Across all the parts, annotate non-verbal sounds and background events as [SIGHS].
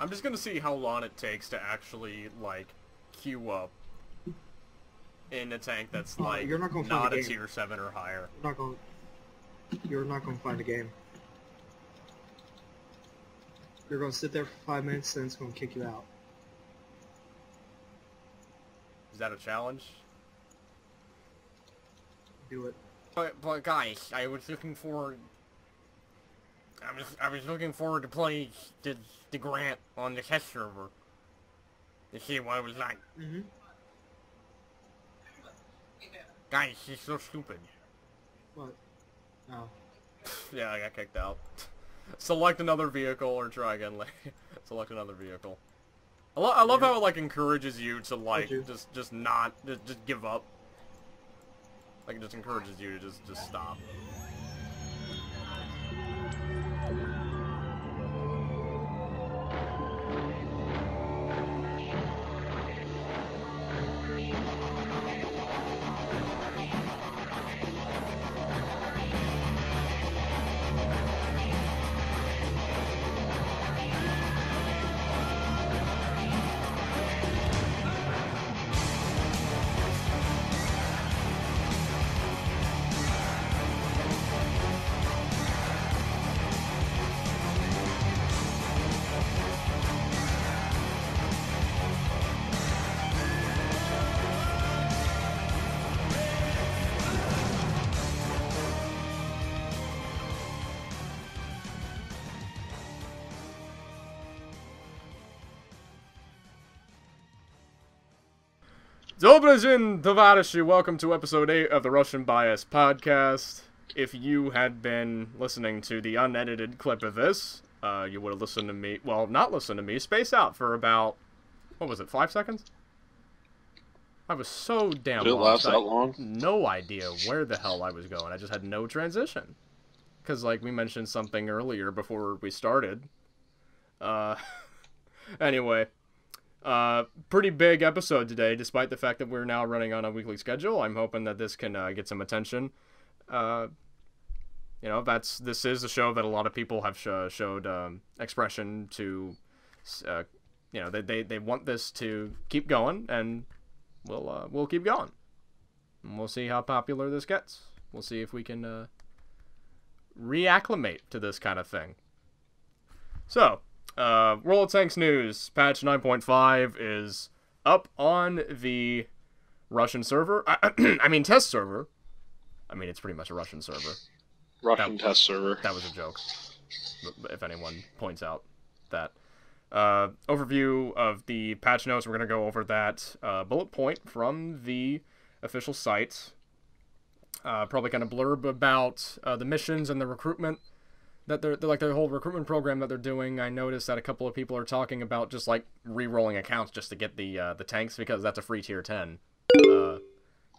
I'm just gonna see how long it takes to actually like queue up in a tank that's Uh, like you're not gonna not a game. tier seven or higher. You're not gonna, You're not going to find a game. You're going to sit there for five minutes, then it's going to kick you out. Is that a challenge? Do it. But, but guys, I was looking forward. I was I was looking forward to play the the Grant on the test server to see what it was like. Mm-hmm. Guys, she's so stupid. What? Oh. [LAUGHS] Yeah, I got kicked out. [LAUGHS] Select another vehicle or try again later. [LAUGHS] Select another vehicle. I, lo- I love Yeah. how it like encourages you to like you. just just not just, just give up. Like it just encourages you to just just stop. Dobrodzień, tovarishchi. Welcome to episode 8 of the Russian Bias podcast. If you had been listening to the unedited clip of this, uh, you would have listened to me, well, not listened to me, space out for about, what was it, five seconds? I was so damn Did it lost. last that long? No idea where the hell I was going. I just had no transition. Because, like, we mentioned something earlier before we started. Uh, [LAUGHS] anyway, uh, pretty big episode today, despite the fact that we're now running on a weekly schedule. I'm hoping that this can uh, get some attention. Uh, you know, that's this is a show that a lot of people have sh- showed um, expression to. Uh, you know, they, they they want this to keep going, and we'll uh, we'll keep going. And we'll see how popular this gets. We'll see if we can uh, reacclimate to this kind of thing. So, uh, World of Tanks news patch 9.5 is up on the Russian server. [CLEARS THROAT] I mean, test server. I mean, it's pretty much a Russian server. Russian That- test server. That was a joke. If anyone points out that. Uh, overview of the patch notes. We're going to go over that uh, bullet point from the official site. Uh, probably going to blurb about uh, the missions and the recruitment that they're, they're like their whole recruitment program that they're doing. I noticed that a couple of people are talking about just like re-rolling accounts just to get the uh, the tanks because that's a free tier 10. Uh,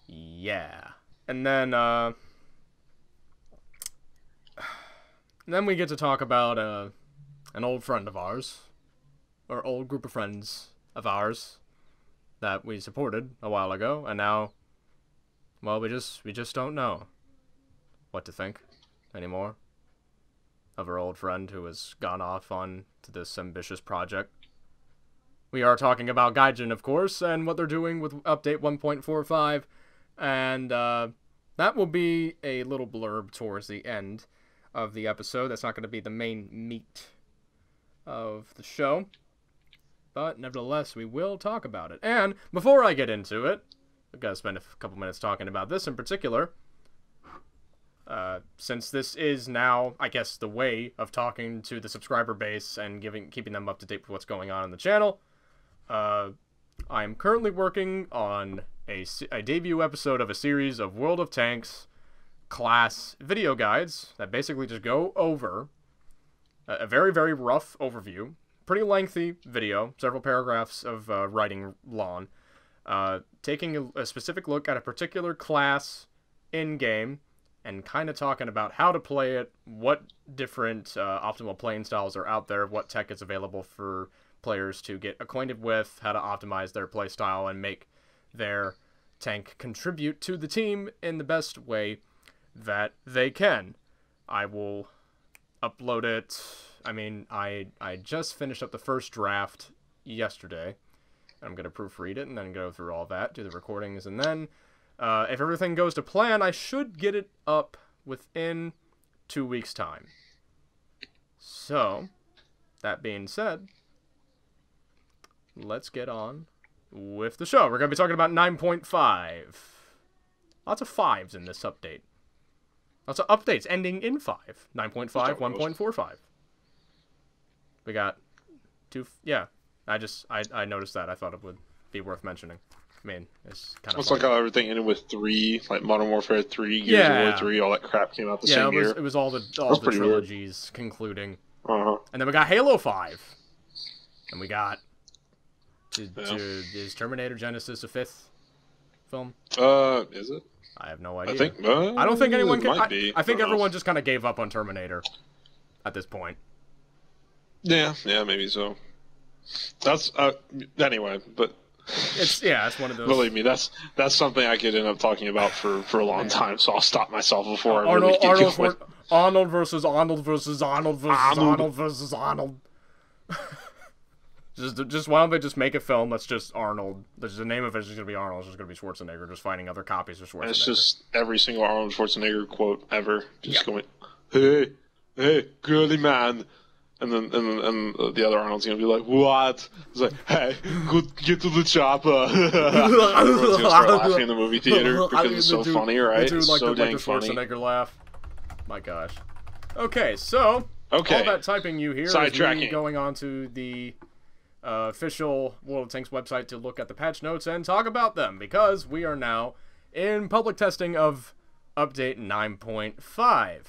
yeah. And then uh, then we get to talk about uh, an old friend of ours, or old group of friends of ours that we supported a while ago, and now, well, we just we just don't know what to think anymore of our old friend who has gone off on to this ambitious project. We are talking about Gaijin, of course, and what they're doing with update 1.45, and uh, that will be a little blurb towards the end of the episode. That's not going to be the main meat of the show. But nevertheless, we will talk about it. And before I get into it, I've got to spend a couple minutes talking about this in particular. Since this is now, I guess, the way of talking to the subscriber base and giving, keeping them up to date with what's going on in the channel, uh, I'm currently working on a, a debut episode of a series of World of Tanks class video guides that basically just go over a, a very, very rough overview, pretty lengthy video, several paragraphs of uh, writing long, uh, taking a, a specific look at a particular class in game and kind of talking about how to play it, what different uh, optimal playing styles are out there, what tech is available for players to get acquainted with, how to optimize their play style and make their tank contribute to the team in the best way that they can. I will upload it I mean, I I just finished up the first draft yesterday. I'm gonna proofread it and then go through all that, do the recordings, and then uh, if everything goes to plan, I should get it up within two weeks' time. So, that being said, let's get on with the show. We're going to be talking about 9.5. Lots of fives in this update. Lots of updates ending in 5. 9.5, 1.45. We got two. Yeah, I just I, I noticed that. I thought it would be worth mentioning. I mean, it's kind of. It's like how everything ended with three, like Modern Warfare three, Gears Yeah. of War three, all that crap came out the yeah, same it was year. it was all the all the pretty weird. trilogies concluding, Uh-huh. and then we got Halo Five, and we got. Yeah. to, is Terminator Genisys a fifth film? Uh, is it? I have no idea. I think. Uh, I don't think anyone can. Might I, be. I think know. everyone just kind of gave up on Terminator at this point. Yeah, yeah, maybe so. That's uh. Anyway, but It's yeah, it's one of those. believe me, that's that's something I could end up talking about for for a long time. So I'll stop myself before I Arnold, really get Arnold, going. Arnold versus Arnold versus Arnold versus Arnold. Arnold versus Arnold. [LAUGHS] just, just why don't they just make a film that's just Arnold? There's the name of it is just gonna be Arnold. It's just gonna be Schwarzenegger, just fighting other copies of Schwarzenegger. And it's just every single Arnold Schwarzenegger quote ever, just going, "Hey, hey, girly man," and then and and the other Arnold's gonna be like, "What?" It's like, "Hey, go get to the chopper." [LAUGHS] Everyone's gonna start laughing in the movie theater [LAUGHS] because it's so do- funny, right? It's like so the, like dang the funny. Schwarzenegger laugh. My gosh. Okay, so all Okay, that typing you hear is me going on to the uh, official World of Tanks website to look at the patch notes and talk about them because we are now in public testing of update 9.5.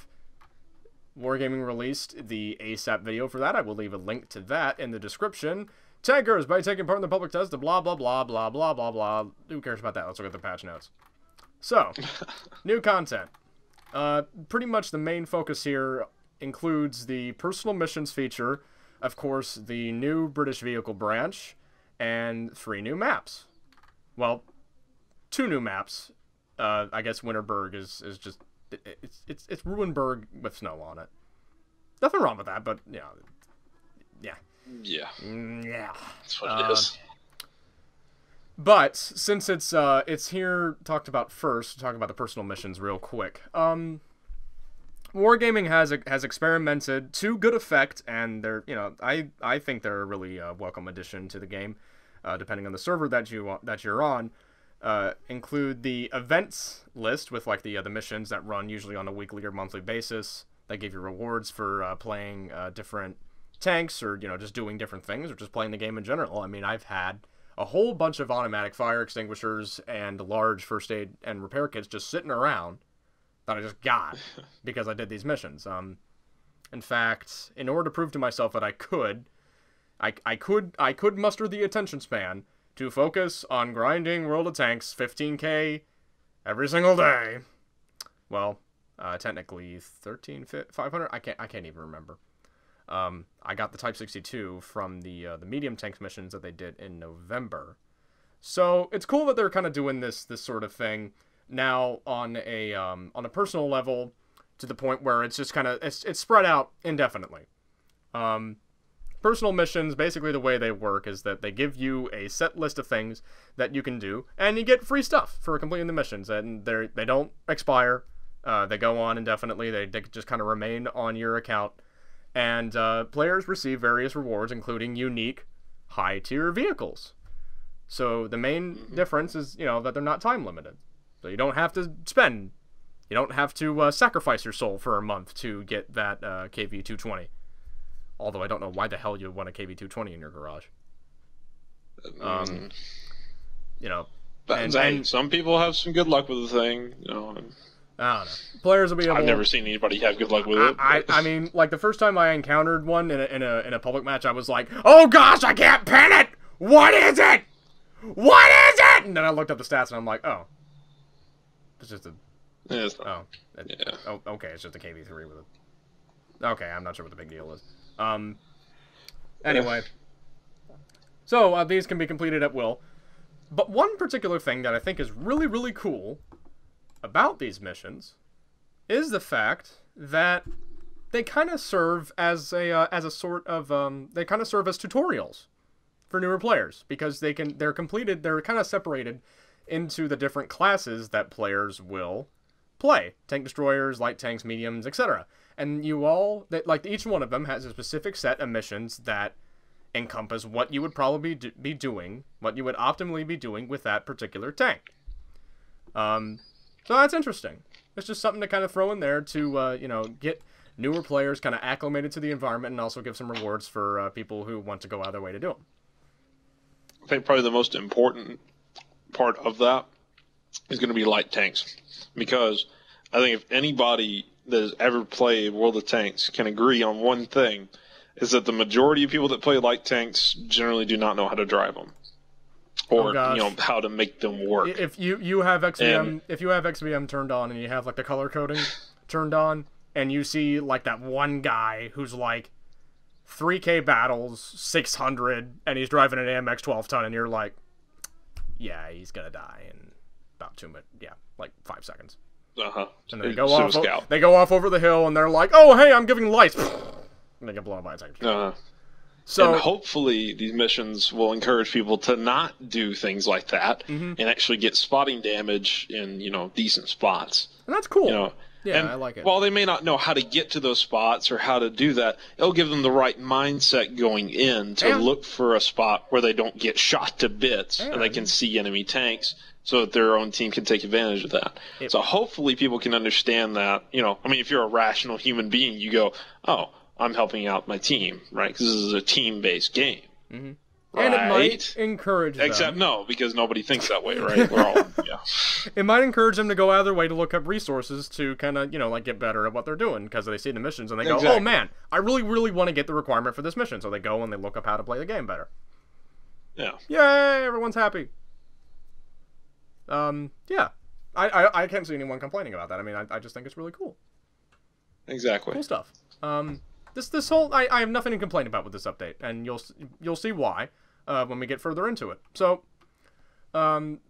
Wargaming released the ASAP video for that. I will leave a link to that in the description. Tankers, by taking part in the public test, blah, blah, blah, blah, blah, blah, blah. Who cares about that? Let's look at the patch notes. So, [LAUGHS] new content. Uh, pretty much the main focus here includes the personal missions feature, of course, the new British vehicle branch, and three new maps. Well, two new maps. Uh, I guess Winterberg is, is just it's it's it's Ruinberg with snow on it. Nothing wrong with that, but yeah, yeah, yeah, Mm, yeah. that's what Uh, is. But since it's uh it's here talked about first, talk about the personal missions real quick. Um Wargaming has has experimented to good effect and they're, you know, I I think they're a really uh, welcome addition to the game uh, depending on the server that you that you're on. Uh, include the events list with like the uh, the missions that run usually on a weekly or monthly basis. They give you rewards for uh, playing uh, different tanks or you know just doing different things or just playing the game in general. I mean, I've had a whole bunch of automatic fire extinguishers and large first aid and repair kits just sitting around that I just got [LAUGHS] because I did these missions. Um, in fact, in order to prove to myself that I could, I, I could I could muster the attention span to focus on grinding World of Tanks 15k every single day. Well, uh, technically 13 500. I can't I can't even remember. Um, I got the Type 62 from the uh, the medium tanks missions that they did in November. So it's cool that they're kind of doing this this sort of thing now on a um, on a personal level to the point where it's just kind of it's it's spread out indefinitely. Um, personal missions basically the way they work is that they give you a set list of things that you can do and you get free stuff for completing the missions and they they don't expire. Uh, they go on indefinitely. They, they just kind of remain on your account and uh, players receive various rewards, including unique high tier vehicles. So the main difference is, you know, that they're not time limited. So you don't have to spend, you don't have to uh, sacrifice your soul for a month to get that uh, KV 220. Although I don't know why the hell you would want a KV 220 in your garage. Um, Mm. You know, and- and- some people have some good luck with the thing. You know, I don't know. Players will be able. I've never seen anybody have good luck with it. I, but- I mean, like the first time I encountered one in a, in a in a public match, I was like, "Oh gosh, I can't pin it. What is it? What is it?" And then I looked up the stats, and I'm like, "Oh, it's just a Yeah, it's not- oh, it- Yeah. oh okay, it's just a KV3 with a okay. I'm not sure what the big deal is. Um, anyway, so uh, these can be completed at will, but one particular thing that I think is really really cool about these missions is the fact that they kind of serve as a uh, as a sort of um, they kind of serve as tutorials for newer players because they can they're completed they're kind of separated into the different classes that players will play. Tank destroyers light tanks mediums etc and you all that like each one of them has a specific set of missions that encompass what you would probably be doing what you would optimally be doing with that particular tank. Um so that's interesting. It's just something to kind of throw in there to uh, you know get newer players kind of acclimated to the environment and also give some rewards for uh, people who want to go out of their way to do them I think probably the most important part of that is going to be light tanks. Because I think if anybody that has ever played World of Tanks can agree on one thing is that the majority of people that play light tanks generally do not know how to drive them oh, or Oh, you know how to make them work. if you you have XVM And- if you have XVM turned on and you have like the color coding turned on and you see like that one guy who's like 3k battles 600 and he's driving an AMX 12 ton and you're like yeah he's gonna die in about two minutes yeah like five seconds Uh-huh. and they go off o- they go off over the hill and they're like oh hey I'm giving lights [SIGHS] and they get blown by a tank Uh-huh. so and hopefully these missions will encourage people to not do things like that Mm-hmm. and actually get spotting damage in you know decent spots. and that's cool You know, Yeah, and I like it. While they may not know how to get to those spots or how to do that, it'll give them the right mindset going in to And- look for a spot where they don't get shot to bits and, they can see enemy tanks so that their own team can take advantage of that. It- so hopefully people can understand that, you know, I mean if you're a rational human being, you go, "Oh, I'm helping out my team, right? Because this is a team-based game." Mm-hmm. And it might encourage them. Except no, because nobody thinks that way, right? We're all [LAUGHS] yeah. it might encourage them to go out of their way to look up resources to kind of you know like get better at what they're doing because they see the missions and they go oh man i really really want to get the requirement for this mission so they go and they look up how to play the game better Yeah. yay everyone's happy um yeah i i, I can't see anyone complaining about that i mean I, I just think it's really cool Exactly. cool stuff um this this whole I, I have nothing to complain about with this update and you'll you'll see why uh, when we get further into it so um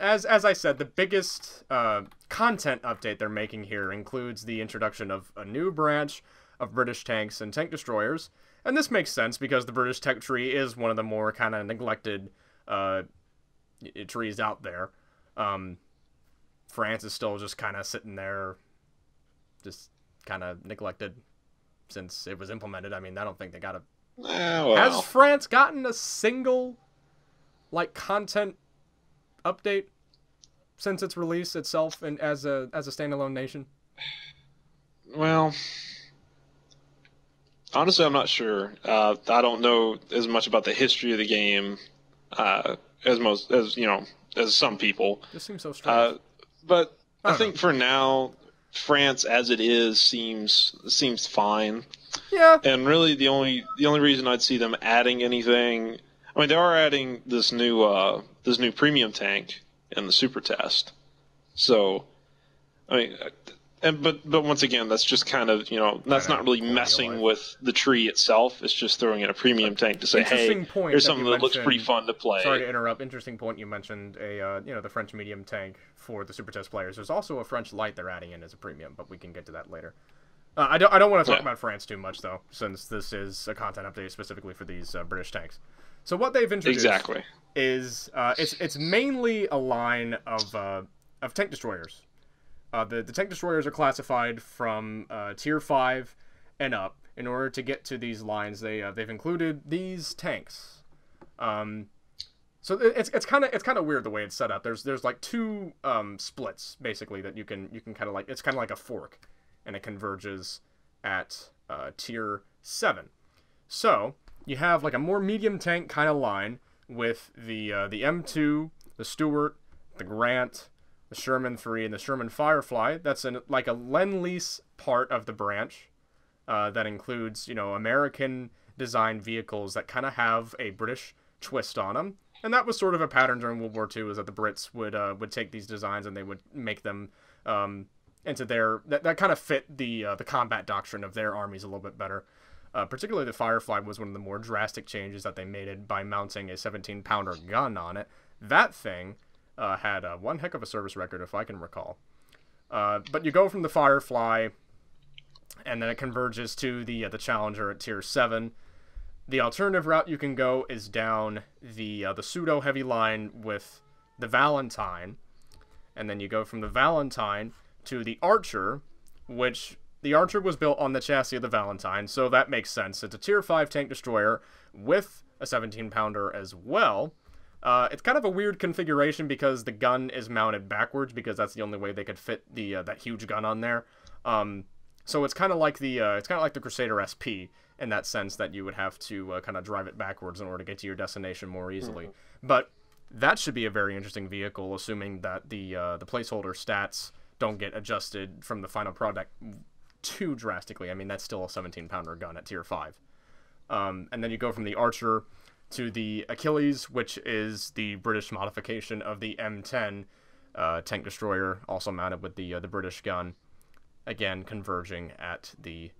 as as I said, the biggest uh, content update they're making here includes the introduction of a new branch of British tanks and tank destroyers, and this makes sense because the British tech tree is one of the more kind of neglected uh, trees out there. Um, France is still just kind of sitting there, just kind of neglected since it was implemented. I mean, I don't think they got a Ah, well. has France gotten a single like content update since its release itself and as a as a standalone nation? Well, honestly, I'm not sure. Uh, I don't know as much about the history of the game uh, as most as you know as some people. This seems so strange. Uh, but I I think for now, France as it is seems seems fine. yeah, And really, the only the only reason I'd see them adding anything, I mean, they are adding this new uh, this new premium tank in the super test. So, I mean, and but but once again, that's just kind of you know that's not really messing with the tree itself. It's just throwing in a premium tank to say, hey, Interesting point here's something you that looks pretty fun to play. sorry to interrupt. Interesting point you mentioned a uh, you know the French medium tank for the super test players. There's also a French light they're adding in as a premium, but we can get to that later. Uh, I don't I don't want to talk Yeah. about France too much though, since this is a content update specifically for these uh, British tanks. So what they've introduced Exactly. is uh, it's it's mainly a line of uh, of tank destroyers. Uh, the the tank destroyers are classified from uh, tier five and up. In order to get to these lines, they uh, they've included these tanks. Um, so it's it's kind of it's kind of weird the way it's set up. There's there's like two um, splits basically that you can you can kind of like it's kind of like a fork, and it converges at uh, tier seven. So you have like a more medium tank kind of line with the uh, the M2, the Stuart, the Grant, the Sherman 3, and the Sherman Firefly. That's in like a lend lease part of the branch uh, that includes you know American designed vehicles that kind of have a British twist on them. And that was sort of a pattern during World War II, is that the Brits would uh, would take these designs and they would make them um, into their that, that kind of fit the uh, the combat doctrine of their armies a little bit better. Uh, particularly the Firefly was one of the more drastic changes that they made it by mounting a 17 pounder gun on it. That thing uh, had uh, one heck of a service record, if I can recall. Uh, but you go from the Firefly and then it converges to the uh, the Challenger at tier seven. The alternative route you can go is down the uh, the pseudo heavy line with the Valentine, and then you go from the Valentine to the Archer, which the Archer was built on the chassis of the Valentine, so that makes sense. It's a tier 5 tank destroyer with a 17 pounder as well. Uh, it's kind of a weird configuration because the gun is mounted backwards because that's the only way they could fit the uh, that huge gun on there. Um, so it's kind of like the uh, it's kind of like the Crusader SP in that sense that you would have to uh, kind of drive it backwards in order to get to your destination more easily. Mm-hmm. But that should be a very interesting vehicle, assuming that the uh, the placeholder stats don't get adjusted from the final product too drastically. I mean, that's still a 17 pounder gun at tier 5. Um, and then you go from the Archer to the Achilles, which is the British modification of the M10 uh, tank destroyer, also mounted with the uh, the British gun. Again, converging at the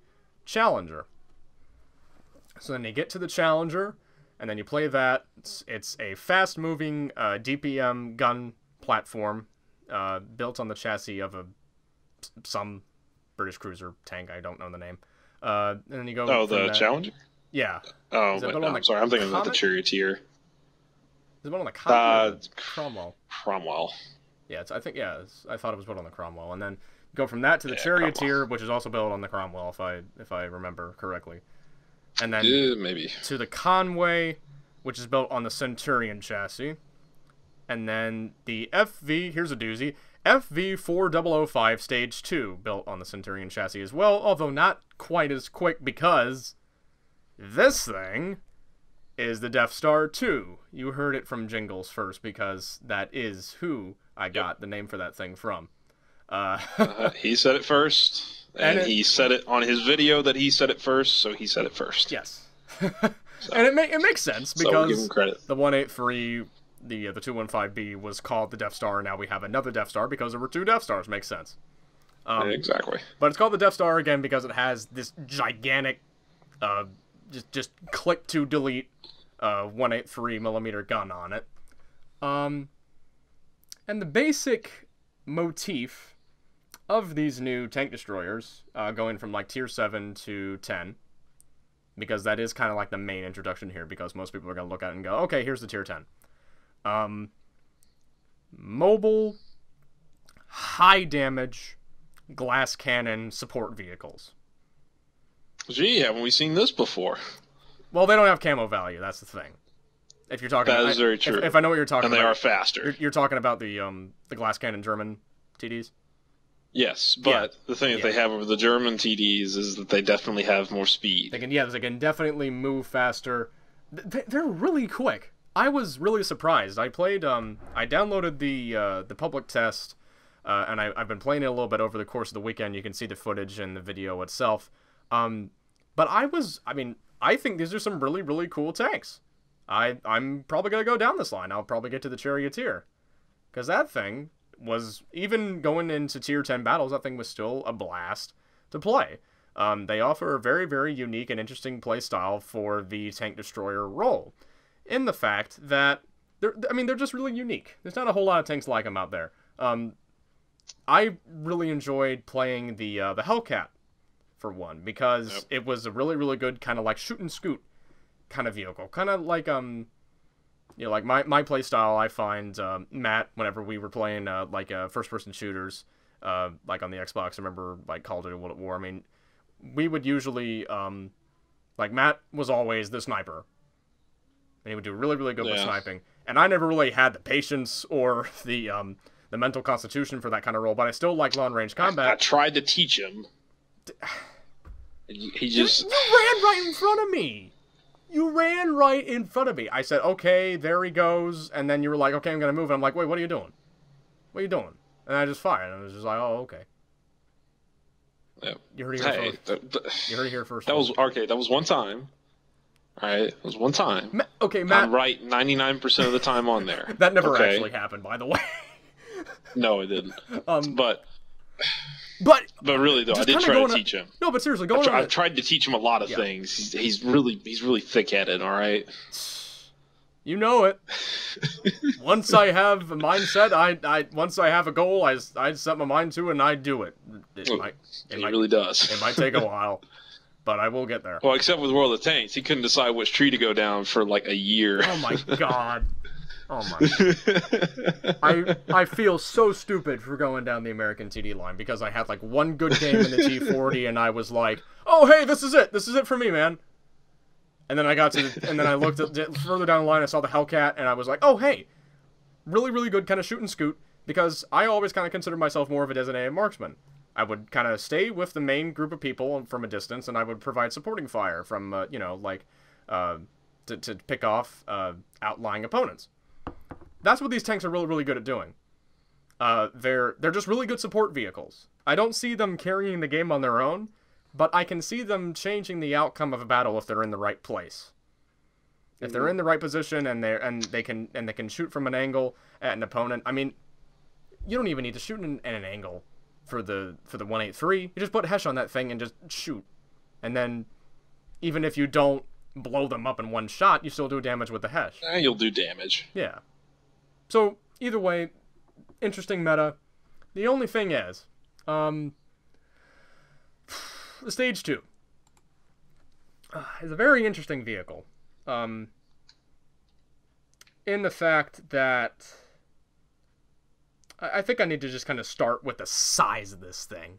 Challenger. So then you get to the Challenger, and then you play that. It's, it's a fast-moving uh, DPM gun platform uh, built on the chassis of a some British cruiser tank. I don't know the name. Uh, and then you go. Oh, the that, Challenger. Yeah. Oh, wait, no, I'm sorry. I'm thinking about the Charioteer. Is it one on the Comet? Uh, Cromwell. Cromwell. Yeah, I think yeah. I thought it was built on the Cromwell, and then go from that to the yeah, Charioteer, Cromwell. which is also built on the Cromwell, if I if I remember correctly. And then yeah, maybe to the Conway, which is built on the Centurion chassis. And then the FV, here's a doozy, FV4005 Stage 2, built on the Centurion chassis as well, although not quite as quick because this thing is the Death Star 2. You heard it from Jingles first because that is who I got yep. the name for that thing from. Uh, uh, he said it first, [LAUGHS] and, and it, he said it on his video that he said it first, so he said it first. Yes. [LAUGHS] so, and it, ma- it makes sense because so the 183 the uh, the 215B was called the Death Star, and now we have another Death Star because there were two Death Stars. Makes sense. Um, exactly. But it's called the Death Star again because it has this gigantic, uh, just just click to delete, uh, 183 millimeter gun on it. Um, and the basic motif of these new tank destroyers, uh, going from like tier seven to ten, because that is kind of like the main introduction here. Because most people are gonna look at it and go, okay, here's the tier ten. Um, mobile, high damage, glass cannon support vehicles. Gee, haven't we seen this before? Well, they don't have camo value. That's the thing. If you're talking, that is very true. If, if, I know what you're talking, and they about, are faster. You're, you're, talking about the um the glass cannon German TDs. Yes, but yeah. the thing that yeah. they have over the German TDs is that they definitely have more speed. They can, yeah, they can definitely move faster. They're really quick. I was really surprised. I played, um, I downloaded the uh, the public test, uh, and I, have been playing it a little bit over the course of the weekend. You can see the footage and the video itself. Um, but I was, I mean, I think these are some really, really cool tanks. I, I'm probably gonna go down this line. I'll probably get to the Charioteer, because that thing was even going into tier 10 battles. That thing was still a blast to play. Um, they offer a very, very unique and interesting play style for the tank destroyer role in the fact that they're, I mean, they're just really unique. There's not a whole lot of tanks like them out there. Um, I really enjoyed playing the uh, the Hellcat for one because yep. it was a really really good kind of like shoot and scoot kind of vehicle, kind of like um, you know, like my my play style. I find um, Matt whenever we were playing uh, like uh, first person shooters, uh, like on the Xbox. I remember like Call of Duty World at War. I mean, we would usually um, like Matt was always the sniper and he would do really, really good yeah. with sniping. And I never really had the patience or [LAUGHS] the um, the mental constitution for that kind of role, but I still like long range combat. I, I tried to teach him. He just you, you ran right in front of me. You ran right in front of me. I said, "Okay, there he goes," and then you were like, "Okay, I'm gonna move." And I'm like, "Wait, what are you doing? What are you doing?" And I just fired. And I was just like, "Oh, okay." You heard it here hey, first. you heard it here first. That was okay. That was one time. All right, it was one time. Ma- okay, Matt. I'm right 99% of the time on there. [LAUGHS] that never okay? actually happened, by the way. no, it didn't. [LAUGHS] Um, but but but really though, I did try to teach him. No, but seriously, going I've, I've tried to teach him a lot of yeah. things. He's, he's really he's really thick headed. All right. [SIGHS] You know it. [LAUGHS] once I have a mindset, I, I once I have a goal, I, I set my mind to, and I do it. It Oh, might it might, really does. it might take a [LAUGHS] while, but I will get there. Well, except with World of Tanks, he couldn't decide which tree to go down for like a year. Oh my [LAUGHS] god. Oh my. [LAUGHS] I I feel so stupid for going down the American TD line because I had like one good game in the T40 and I was like, "Oh, hey, this is it. This is it for me, man." And then I got to and then I looked at, further down the line, I saw the Hellcat and I was like, "Oh, hey. Really really good kind of shoot and scoot because I always kind of considered myself more of a designated marksman. I would kind of stay with the main group of people from a distance and I would provide supporting fire from uh, you know, like uh, to, to pick off uh, outlying opponents. That's what these tanks are really, really good at doing. Uh, they're they're just really good support vehicles. I don't see them carrying the game on their own, but I can see them changing the outcome of a battle if they're in the right place. If they're in the right position and they and they can and they can shoot from an angle at an opponent. I mean, you don't even need to shoot in, at an angle for the for the 183. You just put Hesh on that thing and just shoot. And then even if you don't blow them up in one shot, you still do damage with the Hesh. Eh, you'll do damage. Yeah. So either way, interesting meta. The only thing is, um, [SIGHS] the stage two uh, is a very interesting vehicle. Um, in the fact that I, think I need to just kind of start with the size of this thing.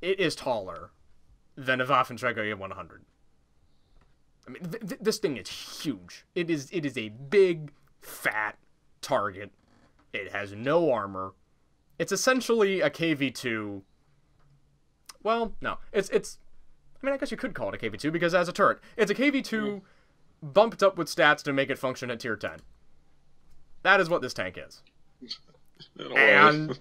It is taller than a Waffenträger 100. I mean, th- th- this thing is huge. It is it is a big, fat target. It has no armor. It's essentially a KV2. Well, no, it's it's. I mean, I guess you could call it a KV2 because as a turret, it's a KV2 bumped up with stats to make it function at tier 10. That is what this tank is, [LAUGHS] In a way. and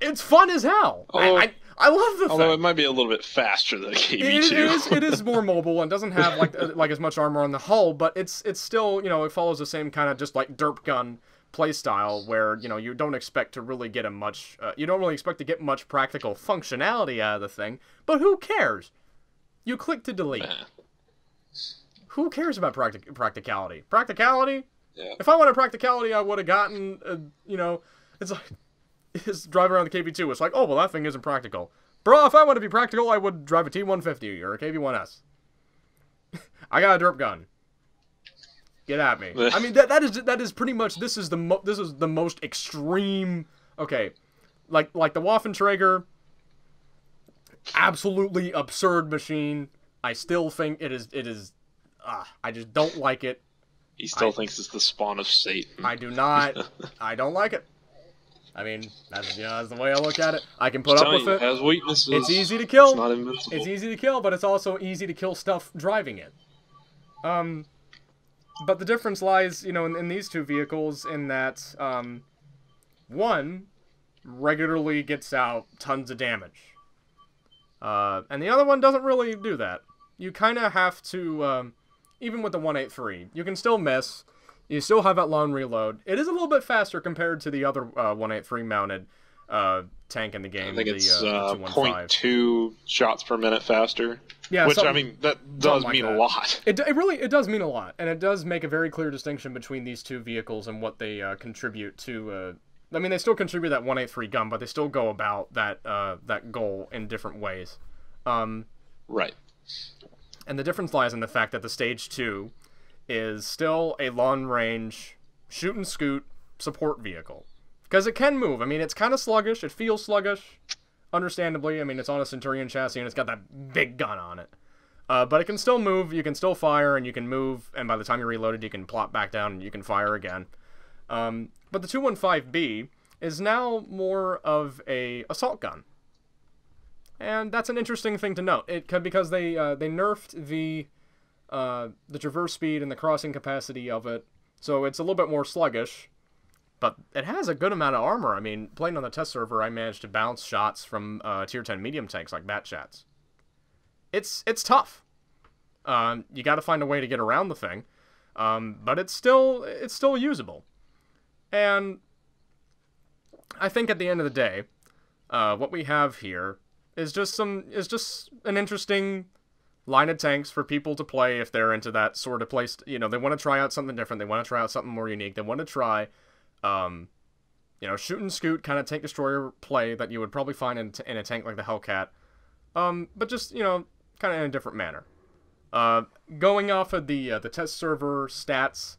it's fun as hell. Although- I, I I love the Although thing. it might be a little bit faster than a KV2. is it is [LAUGHS] more mobile and doesn't have like like as much armor on the hull, but it's it's still you know it follows the same kind of just like derp gun playstyle where you know you don't expect to really get a much uh, you don't really expect to get much practical functionality out of the thing, but who cares? You click to delete. Who cares about practic- practicality? Practicality? yeah. If I wanted practicality, I would have gotten, uh, you know, it's like, [LAUGHS] it's drive around the KV2. It's like, oh, well, that thing isn't practical. Bro, if I want to be practical, I would drive a T150 or a KV1S. [LAUGHS] I got a derp gun. Get at me. [LAUGHS] I mean, that, that is that is pretty much this is the mo- this is the most extreme. Okay, like like the Waffenträger. Absolutely absurd machine. I still think it is it is. Uh, I just don't like it. He still I- thinks it's the spawn of Satan. I do not. [LAUGHS] I don't like it. I mean, that's you know, that's the way I look at it. I can put up with you, it. it has weaknesses. It's easy to kill. It's not invincible. It's easy to kill, but it's also easy to kill stuff driving it. Um, but the difference lies, you know, in, in these two vehicles in that um, one regularly gets out tons of damage, uh, and the other one doesn't really do that. You kind of have to, um, even with the 183, you can still miss. You still have that long reload. It is a little bit faster compared to the other uh, 183 mounted uh, tank in the game. I think the, it's uh, uh, the 215. 0.2 shots per minute faster. Yeah, which I mean that does like mean that. a lot. [LAUGHS] It, it really it does mean a lot, and it does make a very clear distinction between these two vehicles and what they uh, contribute to. Uh, I mean, they still contribute that 183 gun, but they still go about that uh, that goal in different ways. Um, Right. and the difference lies in the fact that the stage two is still a long range shoot and scoot support vehicle because it can move. I mean, it's kind of sluggish. It feels sluggish, understandably. I mean, it's on a Centurion chassis and it's got that big gun on it. Uh, but it can still move. You can still fire, and you can move. And by the time you're reloaded, you can plop back down and you can fire again. Um, but the 215B is now more of a assault gun, and that's an interesting thing to note. It because they uh, they nerfed the uh, the traverse speed and the crossing capacity of it, so it's a little bit more sluggish. But it has a good amount of armor. I mean, playing on the test server, I managed to bounce shots from uh, tier 10 medium tanks like Bat shots. It's it's tough. Um, you got to find a way to get around the thing, um, but it's still it's still usable. And I think at the end of the day, uh, what we have here is just some is just an interesting line of tanks for people to play if they're into that sort of place. You know, they want to try out something different. They want to try out something more unique. They want to try, um, you know, shoot and scoot kind of tank destroyer play that you would probably find in, in a tank like the Hellcat. Um, but just you know, kind of in a different manner. Uh, going off of the uh, the test server stats,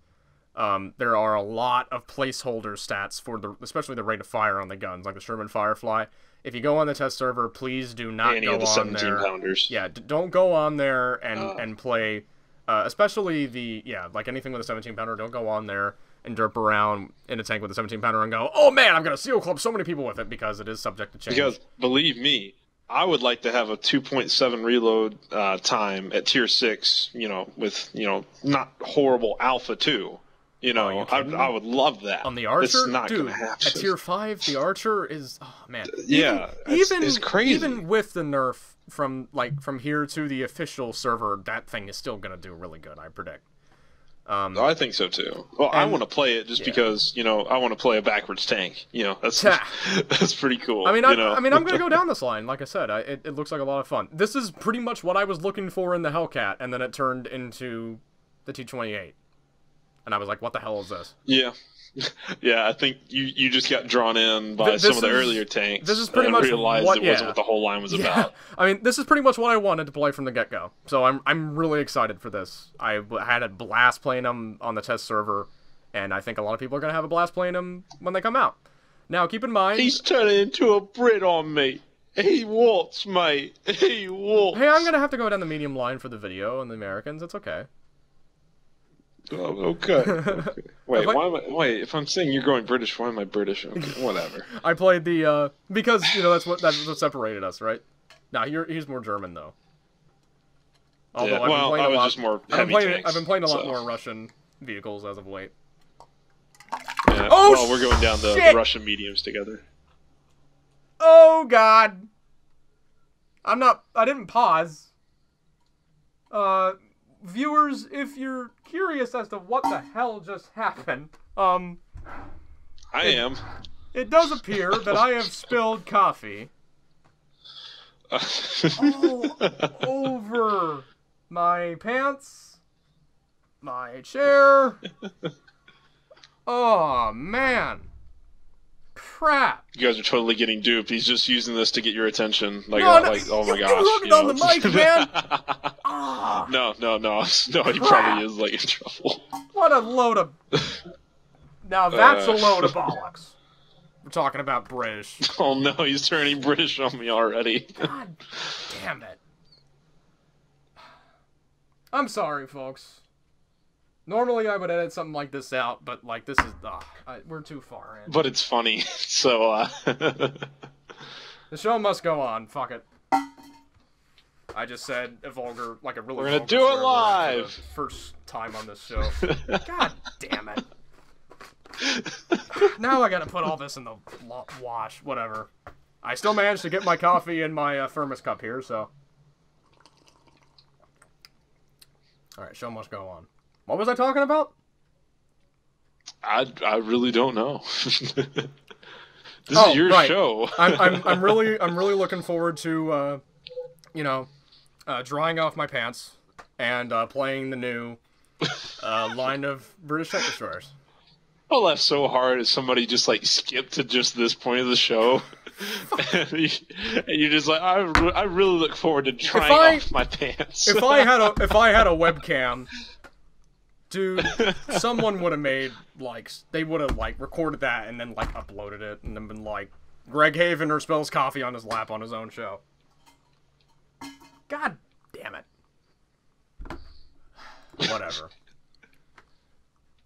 um, there are a lot of placeholder stats for the, especially the rate of fire on the guns, like the Sherman Firefly. If you go on the test server, please do not Any go of the on 17 there. pounders. Yeah, d- don't go on there and Oh. and play, uh, especially the yeah, like anything with a 17 pounder. Don't go on there and derp around in a tank with a 17 pounder and go, oh man, I'm gonna seal club so many people with it because it is subject to change. Because believe me, I would like to have a 2.7 reload uh, time at tier six. You know, with you know not horrible alpha two. You know, Oh, I. I would love that. on the archer, it's not dude, gonna happen. at tier five, the archer is oh man, Yeah, even it's- even, it's crazy. even with the nerf from like from here to the official server, that thing is still gonna do really good. I predict. Um, I think so too. Well, I want to play it just yeah. because you know I want to play a backwards tank. You know, that's [LAUGHS] that's pretty cool. I mean, you I, know? I mean, I'm gonna go [LAUGHS] down this line. Like I said, I, it, it looks like a lot of fun. This is pretty much what I was looking for in the Hellcat, and then it turned into the T28, and I was like, "What the hell is this?" Yeah. Yeah, I think you, you just got drawn in by Th- some this of the is- earlier tanks. this is pretty and much realized what- it wasn't what the whole line was Yeah, about. [LAUGHS] I mean, this is pretty much what I wanted to play from the get go. So I'm I'm really excited for this. I had a blast playing them on the test server, and I think a lot of people are gonna have a blast playing them when they come out. Now, keep in mind, He's turning into a Brit on me. He walks, mate. He walks. hey, I'm gonna have to go down the medium line for the video and the Americans. It's okay. Oh, okay. okay. [LAUGHS] Wait, If I- why am I? Wait, if I'm saying you're going British, why am I British? [LAUGHS] Okay, whatever. I played the uh because you know that's what that's what separated us, right? Nah, you're he's more German though. Although Yeah, I've been well, playing I a was lot, just more I've been playing tanks, I've been playing a lot so. more Russian vehicles as of late. Yeah, Oh, well, we're going down the, the Russian mediums together. Oh God! I'm not. I didn't pause. Uh, viewers, if you're curious as to what the hell just happened, um, I am. it does appear that I have spilled coffee [LAUGHS] all over my pants, my chair. [LAUGHS] Oh man, crap! You guys are totally getting duped. He's just using this to get your attention. Like, No, uh, no, like oh my you- you gosh. rubbed you on the mic, man. [LAUGHS] no, no, no, [LAUGHS] no. He Crap. probably is like in trouble. what a load of. [LAUGHS] Now that's a Uh. load of bollocks. We're talking about British. Oh no, he's turning British on me already. God damn it. I'm sorry, folks. Normally I would edit something like this out, but like this is ah, I, we're too far in. but it's funny, [LAUGHS] so uh, [LAUGHS] The show must go on. Fuck it. I just said a vulgar, like a really. We're gonna do it live. the First time on this show. [LAUGHS] God damn it. now I gotta put all this in the wash. Whatever. I still managed to get my coffee in my uh, thermos cup here, so. All right, show must go on. What was I talking about? I I really don't know. [LAUGHS] this Oh, is your right. show. [LAUGHS] I'm, I'm, I'm [LAUGHS] really I'm really looking forward to uh, you know uh, drying off my pants and uh, playing the new uh, line of British tank destroyers. I laugh so hard as somebody just like skipped to just this point of the show. and you- and you're just like, I, re- I really look forward to trying I- off my pants. If I had a if I had a webcam, dude, [LAUGHS] someone would have made like they would have like recorded that and then like uploaded it and then been like Greg Havener spills coffee on his lap on his own show. God damn it. Whatever.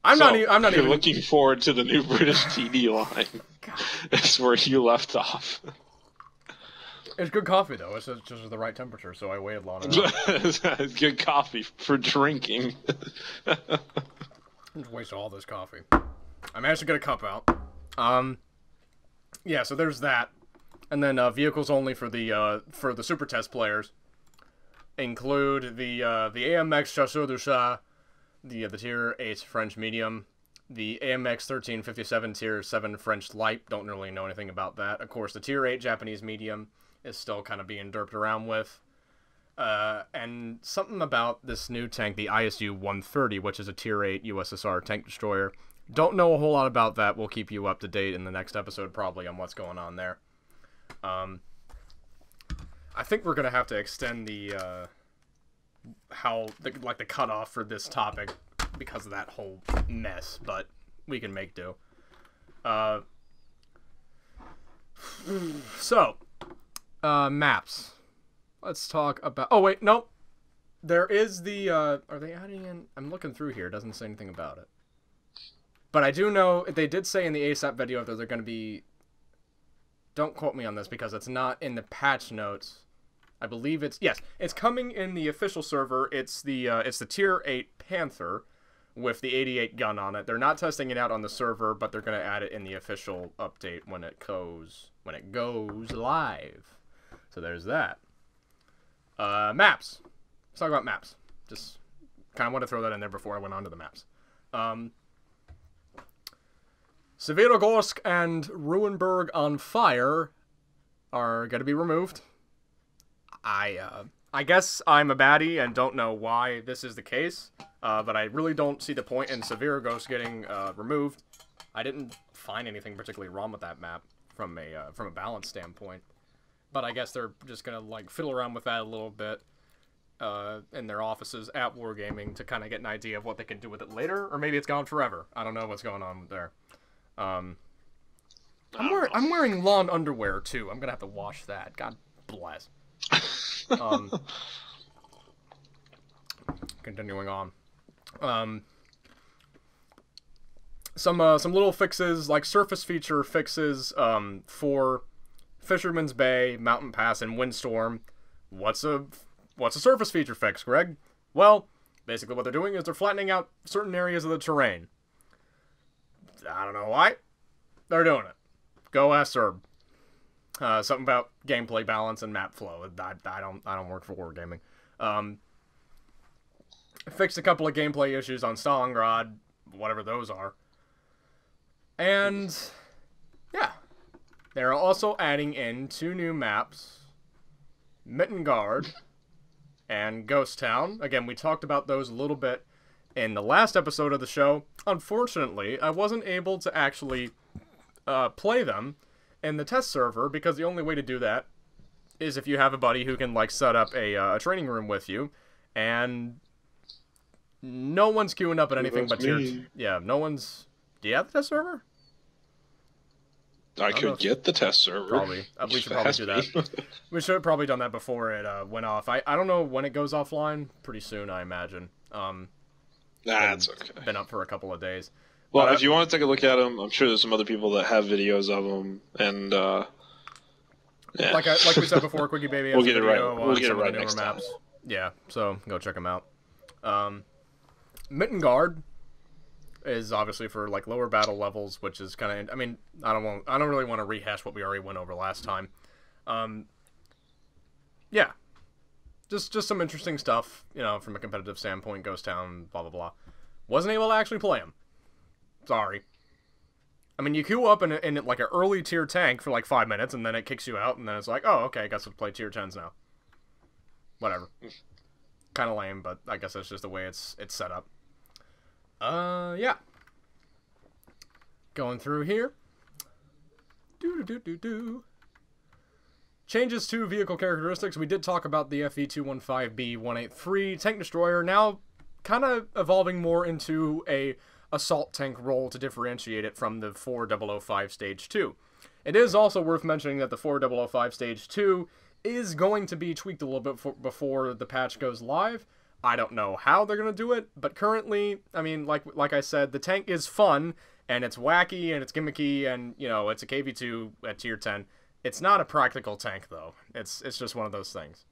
I'm not. So, E- I'm not you're even. looking forward to the new British TD line. God. [LAUGHS] That's where you left off. It's good coffee though. It's just, the right temperature, so I waited long enough. [LAUGHS] Good coffee for drinking. [LAUGHS] Just waste all this coffee. I managed to get a cup out. Um, yeah. So there's that, and then uh, vehicles only for the uh, for the super test players include the uh, the AMX Chasseur de chars, the uh, the tier eight French medium, the AMX 1357 tier seven French light. Don't really know anything about that. Of course, the tier eight Japanese medium is still kind of being derped around with. Uh, and something about this new tank, the ISU 130, which is a Tier 8 USSR tank destroyer. Don't know a whole lot about that. We'll keep you up to date in the next episode, probably, on what's going on there. Um, I think we're gonna have to extend the uh, how the, like the cutoff for this topic because of that whole mess, but we can make do. Uh, [SIGHS] so, uh, maps. Let's talk about. Oh wait, nope. There is the. Uh, are they adding in? I'm looking through here. It doesn't say anything about it. But I do know they did say in the ASAP video that they're going to be. Don't quote me on this because it's not in the patch notes. I believe it's yes, it's coming in the official server. It's the uh, it's the tier eight Panther with the 88 gun on it. They're not testing it out on the server, but they're going to add it in the official update when it goes when it goes live. So there's that. Uh, maps. Let's talk about maps. Just kind of want to throw that in there before I went on to the maps. Um, Severogorsk and Ruinberg on fire are going to be removed. I uh, I guess I'm a baddie and don't know why this is the case, uh, but I really don't see the point in Severogorsk getting uh, removed. I didn't find anything particularly wrong with that map from a uh, from a balance standpoint, but I guess they're just gonna like fiddle around with that a little bit uh, in their offices at Wargaming to kind of get an idea of what they can do with it later, or maybe it's gone forever. I don't know what's going on there. Um, I'm wearing I'm wearing lawn underwear too. I'm gonna have to wash that. God bless. [LAUGHS] Um, continuing on. Um, some uh, some little fixes like surface feature fixes um, for Fisherman's Bay, Mountain Pass, and Windstorm. What's a what's a surface feature fix, Greg? Well, basically what they're doing is they're flattening out certain areas of the terrain. I don't know why. They're doing it. Go ask SerB. Uh, something about gameplay balance and map flow. I, I don't I don't work for Wargaming. Um, fixed a couple of gameplay issues on Stalingrad, whatever those are. And yeah, they're also adding in two new maps, Mittengard and Ghost Town. Again, we talked about those a little bit in the last episode of the show. Unfortunately, I wasn't able to actually uh, play them in the test server because the only way to do that is if you have a buddy who can like set up a, uh, a training room with you and no one's queuing up at anything That's but tier me. yeah no one's do you have the test server I know could if- get the test server. Probably. [LAUGHS] Uh, we should probably do that. [LAUGHS] We should have probably done that before it uh, went off I, I don't know when it goes offline pretty soon i imagine um That's been- okay. been up for a couple of days Well, But, if you want to take a look at them, I'm sure there's some other people that have videos of them, and uh, yeah. like I, like we said [LAUGHS] before, QuickyBaby We'll get it right- we'll get it right next time. Yeah, so go check them out. Um, Mittengard is obviously for like lower battle levels, which is kind of. I mean, I don't want. I don't really want to rehash what we already went over last time. Um, yeah, just just some interesting stuff, you know, from a competitive standpoint. Ghost Town, blah blah blah. Wasn't able to actually play them. Sorry. I mean, you queue up in, in like an early tier tank for like five minutes, and then it kicks you out, and then it's like, oh, okay, I guess we'll play tier tens now. Whatever. kind of lame, but I guess that's just the way it's it's set up. Uh, yeah. Going through here. Do do do do do. Changes to vehicle characteristics. We did talk about the FV215B183 tank destroyer. Now, kind of evolving more into a assault tank role to differentiate it from the 4005 Stage 2. It is also worth mentioning that the 4005 Stage 2 is going to be tweaked a little bit for, before the patch goes live. I don't know how they're going to do it, but currently, I mean, like like I said, the tank is fun and it's wacky and it's gimmicky and, you know, it's a KV2 at tier 10. It's not a practical tank though. It's it's just one of those things.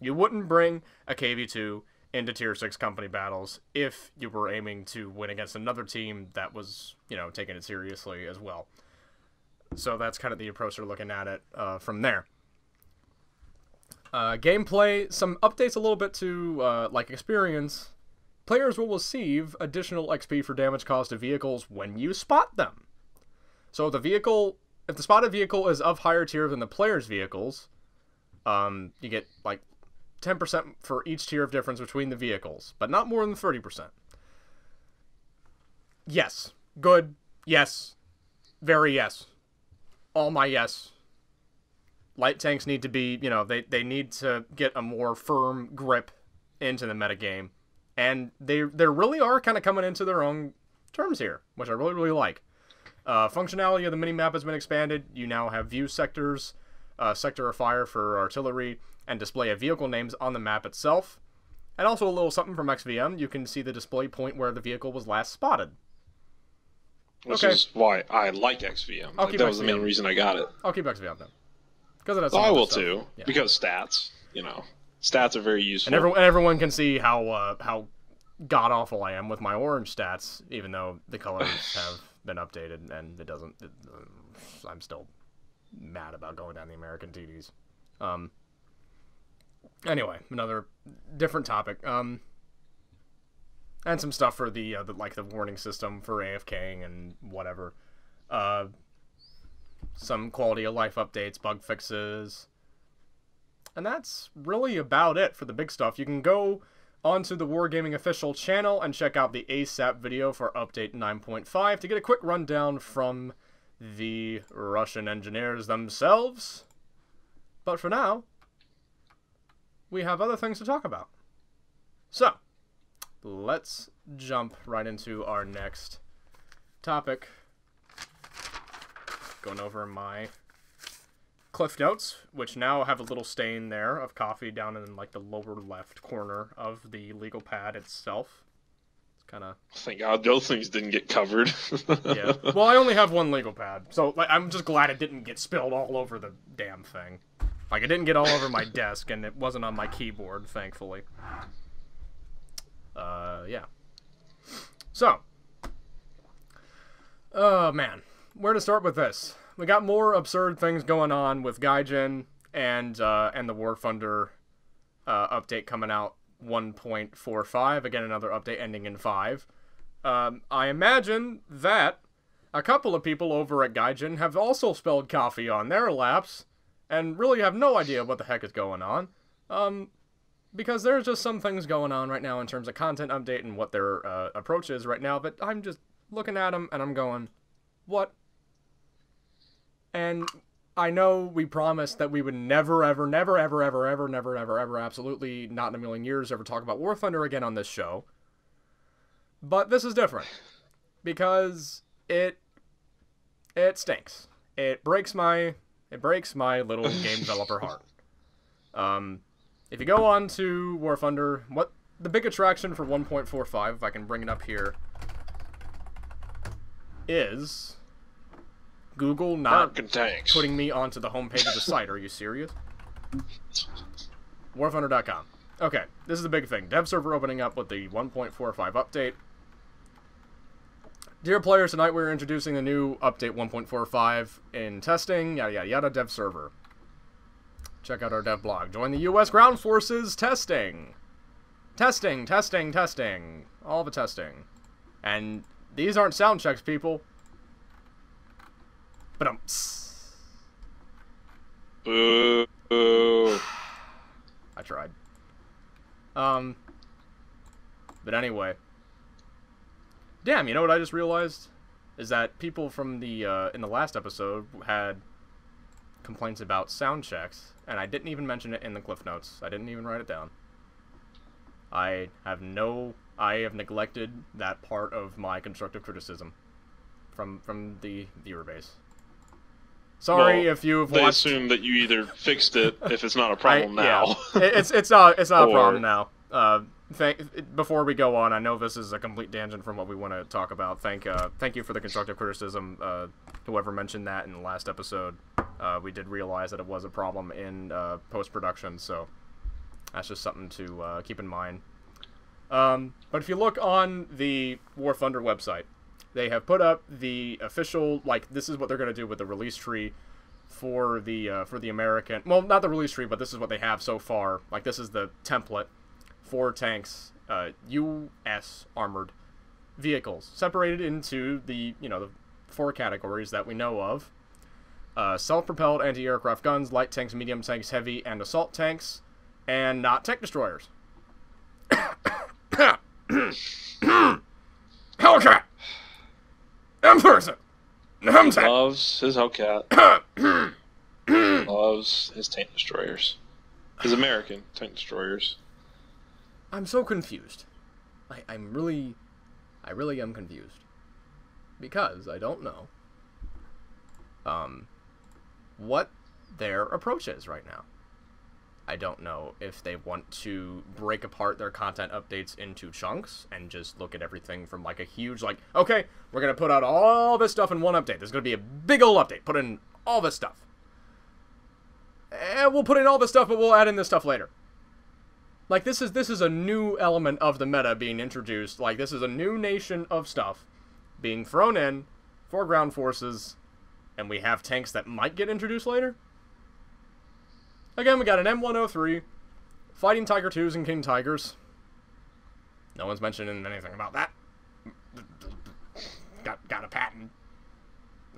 You wouldn't bring a KV2 into tier 6 company battles if you were aiming to win against another team that was, you know, taking it seriously as well. So that's kind of the approach they're looking at it uh, from there. Uh, gameplay, some updates a little bit to uh, like experience. Players will receive additional XP for damage caused to vehicles when you spot them. So the vehicle, if the spotted vehicle is of higher tier than the player's vehicles, um, you get like 10% for each tier of difference between the vehicles, but not more than 30%. Yes. Good. Yes. Very yes. All my yes. Light tanks need to be, you know, they, they need to get a more firm grip into the metagame. And they they really are kind of coming into their own terms here, which I really, really like. Uh, functionality of the minimap has been expanded. You now have view sectors, uh, sector of fire for artillery, and display of vehicle names on the map itself. And also a little something from XVM. You can see the display point where the vehicle was last spotted. Which Okay. is why I like XVM. I'll Like, keep that was the main reason I got it. I'll keep XVM then. Because it has some I will stuff. too, Yeah. because stats. You know, stats are very useful. And everyone, everyone can see how uh, how god awful I am with my orange stats, even though the colors [SIGHS] have been updated and it doesn't. It, uh, I'm still mad about going down the American TDs. Um. Anyway, another different topic. Um. And some stuff for the, uh, the like the warning system for AFKing and whatever. Uh. Some quality of life updates, bug fixes, and that's really about it for the big stuff. You can go onto the Wargaming official channel and check out the ASAP video for update 9.5 to get a quick rundown from the Russian engineers themselves. But for now, we have other things to talk about. So, let's jump right into our next topic. Going over my cliff notes, which now have a little stain there of coffee down in like the lower left corner of the legal pad itself. It's kind of Thank God those things didn't get covered. [LAUGHS] yeah. well, I only have one legal pad, so like I'm just glad it didn't get spilled all over the damn thing. Like it didn't get all over my [LAUGHS] desk, and it wasn't on my keyboard, thankfully. Uh, yeah. So, oh man, where to start with this? We got more absurd things going on with Gaijin and uh, and the War Thunder uh, update coming out 1.45. Again, another update ending in five. Um, I imagine that a couple of people over at Gaijin have also spelled coffee on their laps and really have no idea what the heck is going on. Um, because there's just some things going on right now in terms of content update and what their uh, approach is right now that I'm just looking at them and I'm going, what? And I know we promised that we would never, ever, never, ever, ever, ever, never, ever, ever, absolutely not in a million years ever talk about War Thunder again on this show. But this is different because it it stinks. It breaks my it breaks my little [LAUGHS] game developer heart. Um, if you go on to War Thunder, what the big attraction for 1.45, if I can bring it up here, is Google not putting me onto the homepage of the site. Are you serious? [LAUGHS] Warthunder.com. Okay, this is the big thing. Dev server opening up with the 1.45 update. Dear players, tonight we're introducing the new update 1.45 in testing, yada yada yada, dev server. Check out our dev blog. Join the U.S. Ground Forces testing. Testing, testing, testing. All the testing. And these aren't sound checks, people. But um. Boo. Boo. [SIGHS] I tried. Um. But anyway. Damn, you know what I just realized? Is that people from the, uh, in the last episode had complaints about sound checks, and I didn't even mention it in the cliff notes. I didn't even write it down. I have no, I have neglected that part of my constructive criticism from, from the viewer base. Sorry Well, if you've They watched assume that you either fixed it if it's not a [LAUGHS] problem I- now. Yeah. It's it's not it's not a problem now. Uh, thank before we go on, I know this is a complete tangent from what we want to talk about. Thank uh thank you for the constructive criticism. Uh, whoever mentioned that in the last episode, uh, we did realize that it was a problem in uh, post production. So that's just something to uh, keep in mind. Um, but if you look on the War Thunder website, they have put up the official like this is what they're going to do with the release tree for the uh, for the American. Well, not the release tree, but this is what they have so far. Like this is the template for tanks, uh, U.S. armored vehicles, separated into the you know the four categories that we know of: uh, self-propelled anti-aircraft guns, light tanks, medium tanks, heavy, and assault tanks. and not tech destroyers. Hellcat! M-Person! M-Tech! Loves his Hellcat. [CLEARS THROAT] Loves his tank destroyers. His American tank destroyers. I'm so confused. I, I'm really, I really am confused. Because I don't know, um, what their approach is right now. I don't know if they want to break apart their content updates into chunks and just look at everything from like a huge, like, okay, we're going to put out all this stuff in one update. There's going to be a big old update. Put in all this stuff. And we'll put in all this stuff, but we'll add in this stuff later. Like this is this is a new element of the meta being introduced. Like this is a new nation of stuff being thrown in for ground forces, and we have tanks that might get introduced later. Again, we got an M103, fighting Tiger 2s and King Tigers. No one's mentioning anything about that. Got got a Patton.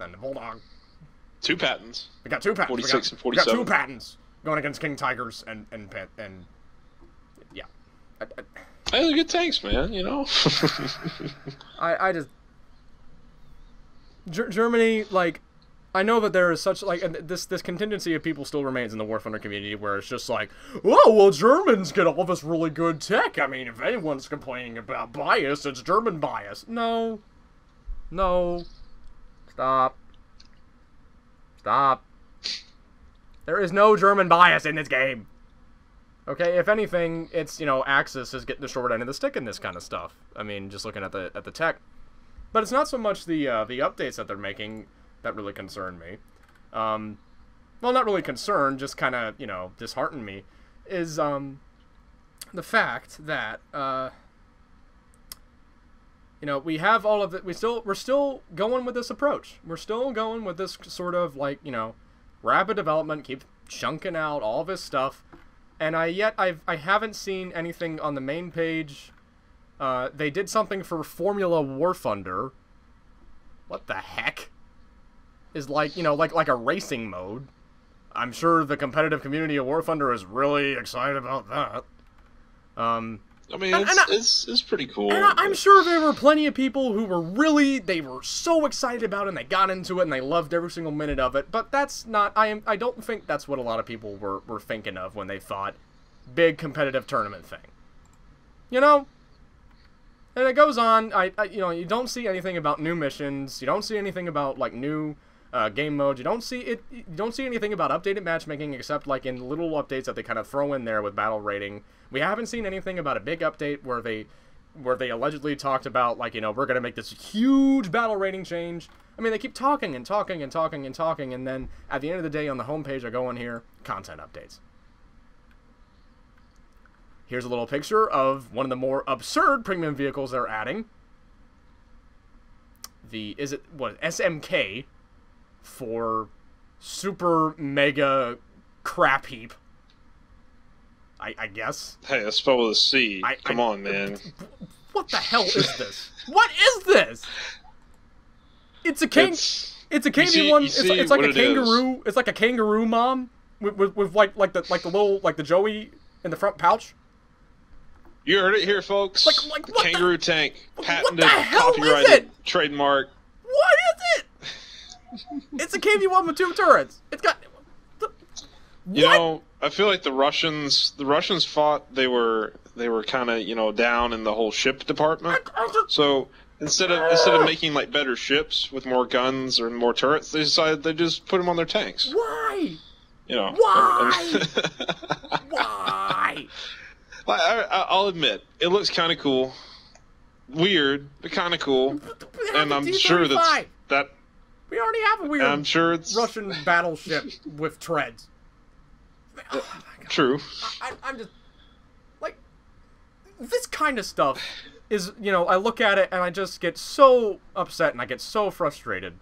And the Bulldog. Two Pattons. We got two Pattons. 46 we got, and we got two Pattons going against King Tigers and and and, and yeah. I, I, Hey, they're good tanks, man. You know. [LAUGHS] I, I just Ger- Germany like I know that there is such like this this contingency of people still remains in the War Thunder community where it's just like oh well Germans get all this really good tech. I mean if anyone's complaining about bias it's German bias. No. No. Stop. Stop. There is no German bias in this game. Okay, if anything, it's you know Axis is getting the short end of the stick in this kind of stuff. I mean, just looking at the at the tech, but it's not so much the uh, the updates that they're making that really concerned me. Um, well, not really concerned, just kind of you know disheartened me. Is um, the fact that uh, you know we have all of it. We still we're still going with this approach. We're still going with this sort of like you know rapid development. Keep chunking out all this stuff and I yet I've I haven't seen anything on the main page. Uh, they did something for Formula War Thunder. What the heck? Is like you know like like a racing mode. I'm sure the competitive community of War Thunder is really excited about that. Um, I mean, And- it's, and I- it's, it's pretty cool. and I, I'm sure there were plenty of people who were really they were so excited about it and they got into it and they loved every single minute of it. But that's not I am I don't think that's what a lot of people were, were thinking of when they thought big competitive tournament thing. You know? And it goes on, I, I you know, you don't see anything about new missions, you don't see anything about like new uh, game mode. you don't see it you don't see anything about updated matchmaking except like in little updates that they kind of throw in there with battle rating. We haven't seen anything about a big update where they where they allegedly talked about like you know we're gonna make this huge battle rating change. I mean they keep talking and talking and talking and talking, and then at the end of the day on the homepage I go in here content updates. Here's a little picture of one of the more absurd premium vehicles they're adding. The is it what SMK for super mega crap heap. I, I guess. Hey, that's spelled with a C. I- Come I- on, man. [LAUGHS] What the hell is this? what is this? It's a king. It's, It's, a KV see- one. It's, it's like a it kangaroo. It's like a kangaroo mom with, with, with like like the like the little like the Joey in the front pouch. you heard it here, folks. Like- like, what the- Kangaroo tank, patented, the hell is copyrighted, it? trademark. What is it? It's a KV one with two turrets. It's got. The, You what? know, I feel like the Russians, the Russians fought. They were they were kind of you know down in the whole ship department. So instead of instead of making like better ships with more guns or more turrets, they decided they just put them on their tanks. why? You know. Why? [LAUGHS] Why? Like, I, I- I'll admit, it looks kind of cool, weird, but kind of cool, and I'm sure T-35. that's that. We already have a weird I'm sure it's Russian battleship with treads. [LAUGHS] Oh true. I, I'm just like this kind of stuff is you know I look at it and I just get so upset and I get so frustrated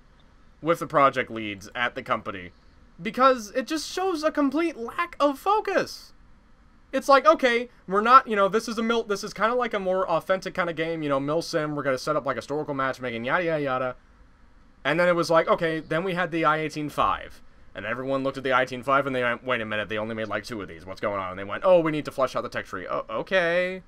with the project leads at the company because it just shows a complete lack of focus. It's like okay, we're not you know this is a mil this is kind of like a more authentic kind of game you know mil sim we're gonna set up like a historical matchmaking yada yada yada, and then it was like okay then we had the I eighteen five And everyone looked at the I-18-5 and they went, wait a minute, they only made like two of these. What's going on? And they went, oh, we need to flush out the tech tree. Oh, okay.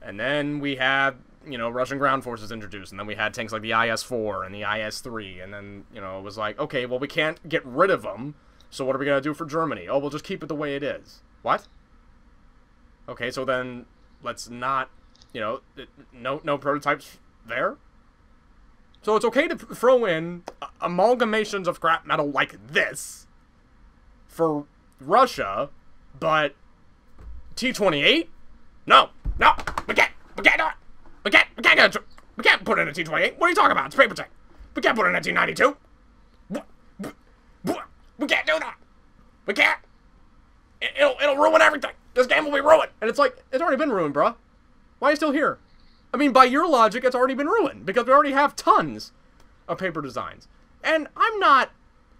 And then we had, you know, Russian ground forces introduced. And then we had tanks like the IS-4 and the IS-3. And then, you know, it was like, okay, well, we can't get rid of them. So what are we going to do for Germany? Oh, we'll just keep it the way it is. What? Okay, so then let's not, you know, no no prototypes there. So it's okay to throw in uh, amalgamations of scrap metal like this for Russia, but T28? No, no, we can't, we can't do it. We can't, we can't get it. We can't put in a T28. What are you talking about? It's paper tank. We can't put in a T92. We can't do that. We can't. It'll, it'll ruin everything. This game will be ruined. And it's like, it's already been ruined, bruh. Why are you still here? I mean, by your logic, it's already been ruined because we already have tons of paper designs. And I'm not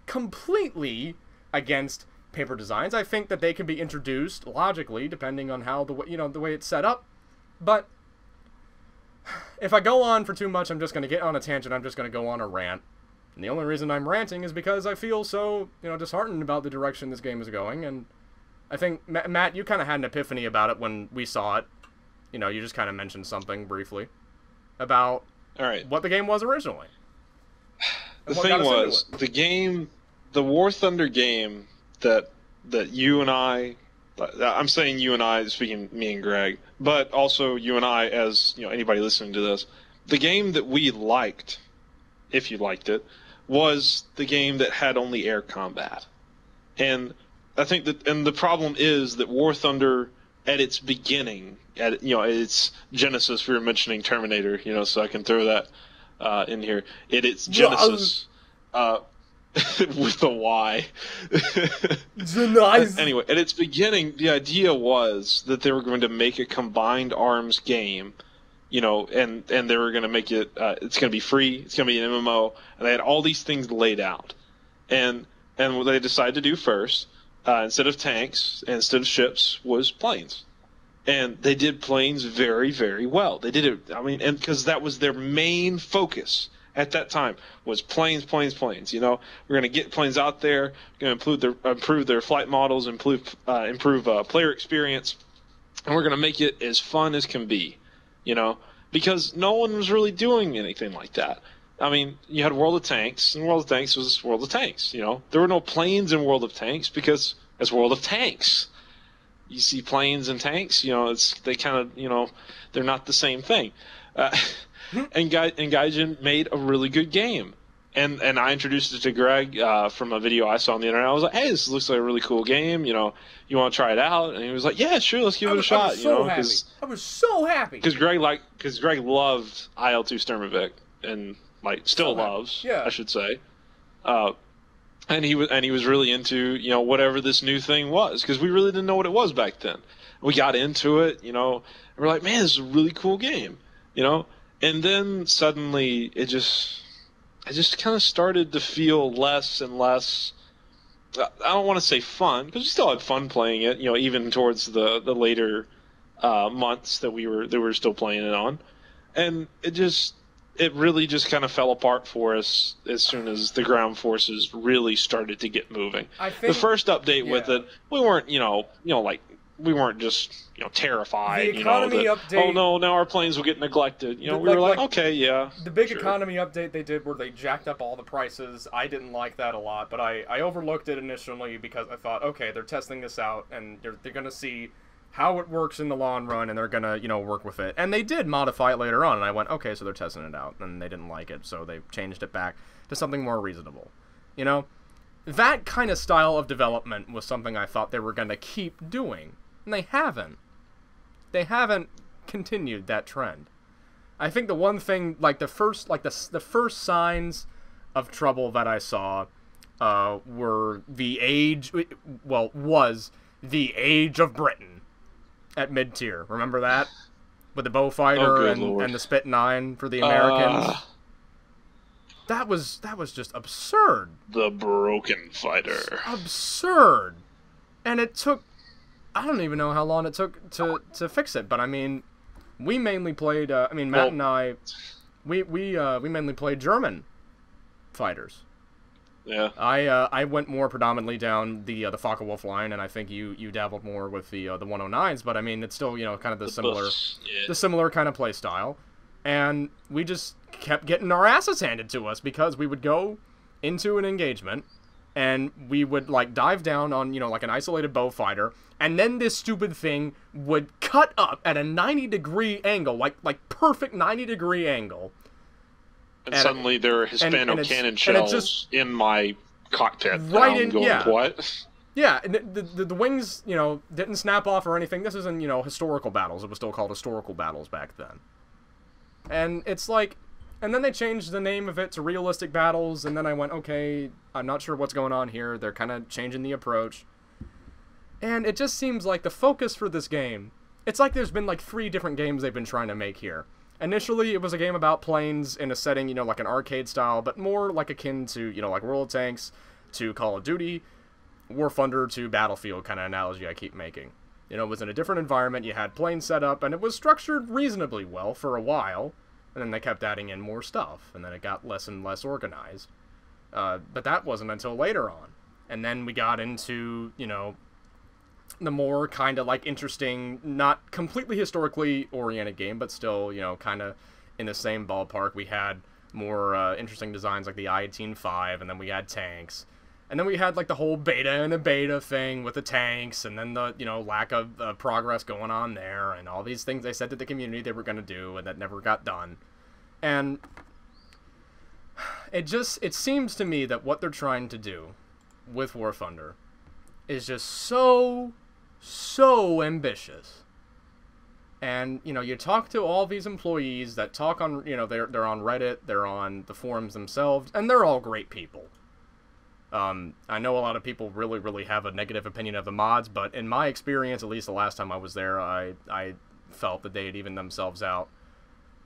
completely against paper designs. I think that they can be introduced logically, depending on how the you know the way it's set up. But if I go on for too much, I'm just going to get on a tangent. I'm just going to go on a rant. And the only reason I'm ranting is because I feel so you know disheartened about the direction this game is going. And I think Matt, you kind of had an epiphany about it when we saw it you know, you just kind of mentioned something briefly about all right. what the game was originally. [SIGHS] The thing was the game, the War Thunder game that that you and I, uh, I'm saying you and I, speaking me and Greg, but also you and I as you know anybody listening to this, the game that we liked, if you liked it, was the game that had only air combat, and I think that and the problem is that War Thunder at its beginning, at you know, its genesis. We were mentioning Terminator, you know, so I can throw that uh, in here. At its genesis, uh, [LAUGHS] with a Y. nice. anyway, at its beginning, the idea was that they were going to make a combined arms game, you know, and and they were going to make it. Uh, it's going to be free. It's going to be an MMO, and they had all these things laid out, and and what they decided to do first uh, instead of tanks, instead of ships, was planes. And they did planes very, very well. They did it. I mean, and because that was their main focus at that time was planes, planes, planes. You know, we're going to get planes out there, going to improve their improve their flight models, improve uh, improve uh, player experience, and we're going to make it as fun as can be. You know, because no one was really doing anything like that. I mean, you had World of Tanks, and World of Tanks was World of Tanks. You know, there were no planes in World of Tanks because it's World of Tanks. You see planes and tanks, you know, it's they kind of, you know, they're not the same thing. Uh, and Guy and Gaijin made a really good game. And and I introduced it to Greg uh, from a video I saw on the internet. I was like, "Hey, this looks like a really cool game. You know, you want to try it out?" And he was like, "Yeah, sure, let's give I it a shot." I was so you know, happy. I was so happy because Greg like because Greg loved IL2 Sturmovik and like still so loves, yeah. I should say. Uh, and he was and he was really into you know whatever this new thing was because we really didn't know what it was back then. We got into it, you know, and we're like, man, this is a really cool game, you know. And then suddenly it just, it just kind of started to feel less and less. I don't want to say fun because we still had fun playing it, you know, even towards the the later uh, months that we were that we were still playing it on, and it just it really just kind of fell apart for us as soon as the ground forces really started to get moving. I think, the first update yeah. with it, we weren't, you know, you know, like we weren't just, you know, terrified. The economy you know, that, oh, update. Oh no, now our planes will get neglected. You know, The- we were like- like, like, okay, yeah. The big sure. economy update they did where they jacked up all the prices. I didn't like that a lot, but I, I overlooked it initially because I thought, okay, they're testing this out and they're, they're going to see how it works in the long run and they're going to, you know, work with it. And they did modify it later on and I went, okay, so they're testing it out and they didn't like it, so they changed it back to something more reasonable. You know, that kind of style of development was something I thought they were going to keep doing. And they haven't. They haven't continued that trend. I think the one thing, like the first, like the the first signs of trouble that I saw, uh, were the age, well, was the age of Britain at mid tier. Remember that with the Beaufighter Oh, and, and the Spit Nine for the Americans. Uh, that was that was just absurd, the broken fighter. absurd, and it took. I don't even know how long it took to to fix it, but I mean, we mainly played. Uh, I mean, Matt Well- and I, we we uh, we mainly played German fighters. Yeah. I uh, I went more predominantly down the uh, the Focke-Wulf line, and I think you you dabbled more with the uh, the 109s. But I mean, it's still you know kind of the similar Yeah. the similar kind of play style, and we just kept getting our asses handed to us because we would go into an engagement and we would like dive down on you know like an isolated Beaufighter and then this stupid thing would cut up at a 90 degree angle like like perfect 90 degree angle And, and- suddenly there are Hispano and cannon shells just- in my cockpit. Right in- going, yeah. What? Yeah, and the, the, the wings, you know, didn't snap off or anything. This isn't, you know, historical battles. It was still called historical battles back then. And it's like, and then they changed the name of it to realistic battles, and then I went, okay, I'm not sure what's going on here. They're kind of changing the approach. And it just seems like the focus for this game, it's like there's been like three different games they've been trying to make here. Initially, it was a game about planes in a setting, you know, like an arcade style, but more like akin to, you know, like World of Tanks, to Call of Duty, War Thunder to Battlefield kind of analogy I keep making. You know, it was in a different environment, you had planes set up, and it was structured reasonably well for a while, and then they kept adding in more stuff, and then it got less and less organized. Uh, but that wasn't until later on. And then we got into, you know, the more kind of like interesting, not completely historically oriented game, but still, you know, kind of in the same ballpark. We had more uh, interesting designs like the I-18 5, and then we had tanks. And then we had like the whole beta and a beta thing with the tanks, and then the you know lack of uh, progress going on there, and all these things they said to the community they were going to do, and that never got done. And it just it seems to me that what they're trying to do with War Thunder is just so so ambitious. And you know, you talk to all these employees that talk on, you know, they're they're on Reddit, they're on the forums themselves, and they're all great people. Um, I know a lot of people really, really have a negative opinion of the mods, but in my experience, at least the last time I was there, I I felt that they had evened themselves out.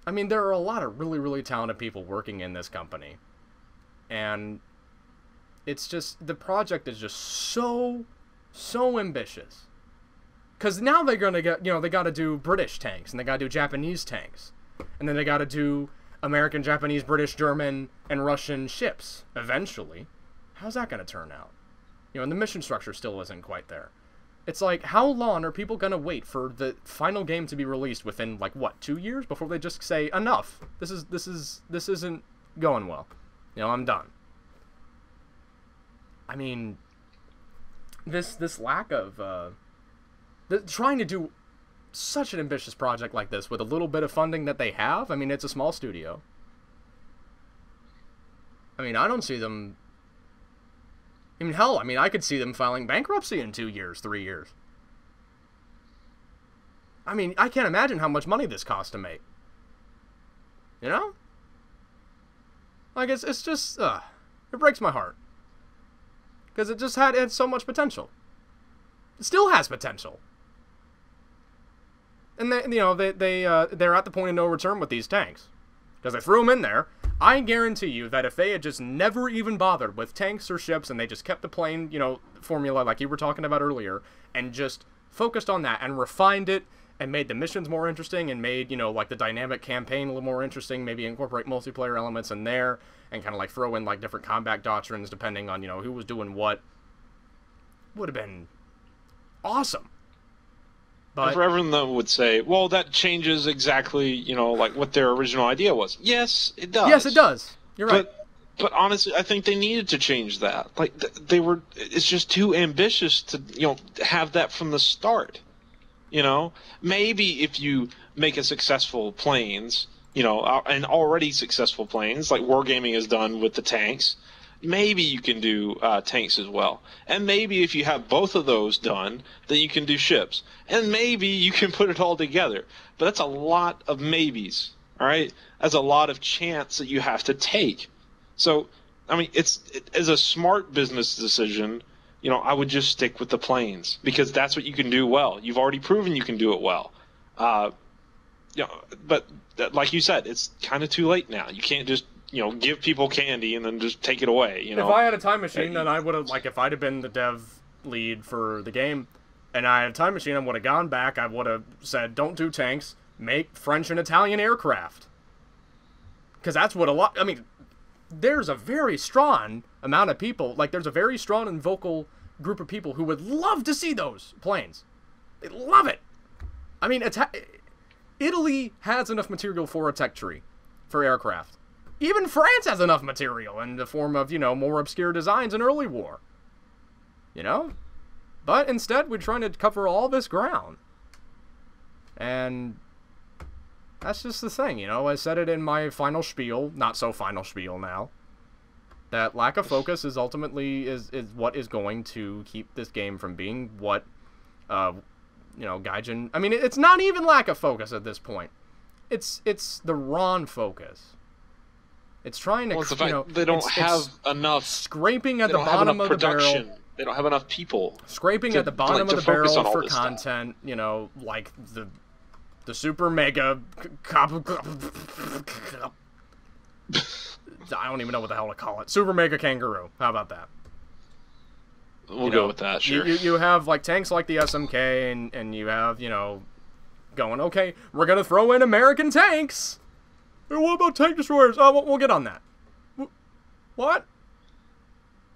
I mean, there are a lot of really, really talented people working in this company, and it's just the project is just so, so ambitious. Cause now they're gonna get, you know, they got to do British tanks and they got to do Japanese tanks, and then they got to do American, Japanese, British, German, and Russian ships eventually. How's that gonna turn out? You know, and the mission structure still isn't quite there. It's like, how long are people gonna wait for the final game to be released within like what two years before they just say enough? This is this is this isn't going well. You know, I'm done. I mean, this this lack of uh, the, trying to do such an ambitious project like this with a little bit of funding that they have. I mean, it's a small studio. I mean, I don't see them. I mean, hell, I mean, I could see them filing bankruptcy in two years, three years. I mean, I can't imagine how much money this costs to make. You know? Like, it's, it's just, uh, it breaks my heart. Because it just had, it had so much potential. It still has potential. And they, you know, they, they, uh, they're at the point of no return with these tanks. Because they threw them in there. I guarantee you that if they had just never even bothered with tanks or ships and they just kept the plane, you know, formula like you were talking about earlier, and just focused on that and refined it and made the missions more interesting and made, you know, like the dynamic campaign a little more interesting, maybe incorporate multiplayer elements in there and kind of like throw in like different combat doctrines depending on, you know, who was doing what, would have been awesome. And for everyone that would say, well, that changes exactly, you know, like what their original idea was. Yes, it does. yes, it does. You're right. But but honestly, I think they needed to change that. Like th- they were, it's just too ambitious to you know have that from the start. You know, maybe if you make a successful planes, you know, uh, and already successful planes like Wargaming has done with the tanks, maybe you can do uh, tanks as well. And maybe if you have both of those done, then you can do ships. And maybe you can [LAUGHS] put it all together. But that's a lot of maybes. All right, that's a lot of chance that you have to take. So, I mean, it's it, as a smart business decision. You know, I would just stick with the planes because that's what you can do well. You've already proven you can do it well. Uh, you know, but like you said, it's kind of too late now. You can't just you know give people candy and then just take it away. You know, If I had a time machine, then I would have like if I'd have been the dev lead for the game, and I had a time machine, I would have gone back. I would have said, "Don't do tanks. Make French and Italian aircraft." Because that's what a lot. I mean, there's a very strong amount of people. Like, there's a very strong and vocal group of people who would love to see those planes. They love it. I mean, Ita- Italy has enough material for a tech tree for aircraft. Even France has enough material in the form of, you know, more obscure designs in early war. You know? But instead, we're trying to cover all this ground. And that's just the thing, you know. I said it in my final spiel, not so final spiel now. That lack of focus is ultimately is, is what is going to keep this game from being what uh you know, Gaijin I mean it's not even lack of focus at this point. It's it's the wrong focus. It's trying to Well, you know, they don't it's- have it's enough. scraping at the bottom of the barrel production. They don't have enough people. scraping to- at the bottom like, of the barrel for this stuff. content, you know, like the the super mega I don't even know what the hell to call it. Super mega kangaroo. How about that? We'll You go know, with that. You, Sure. you, you have like tanks like the SMK, and and you have you know, going okay. We're gonna throw in American tanks. Hey, what about tank destroyers? Oh, we'll, we'll get on that. What?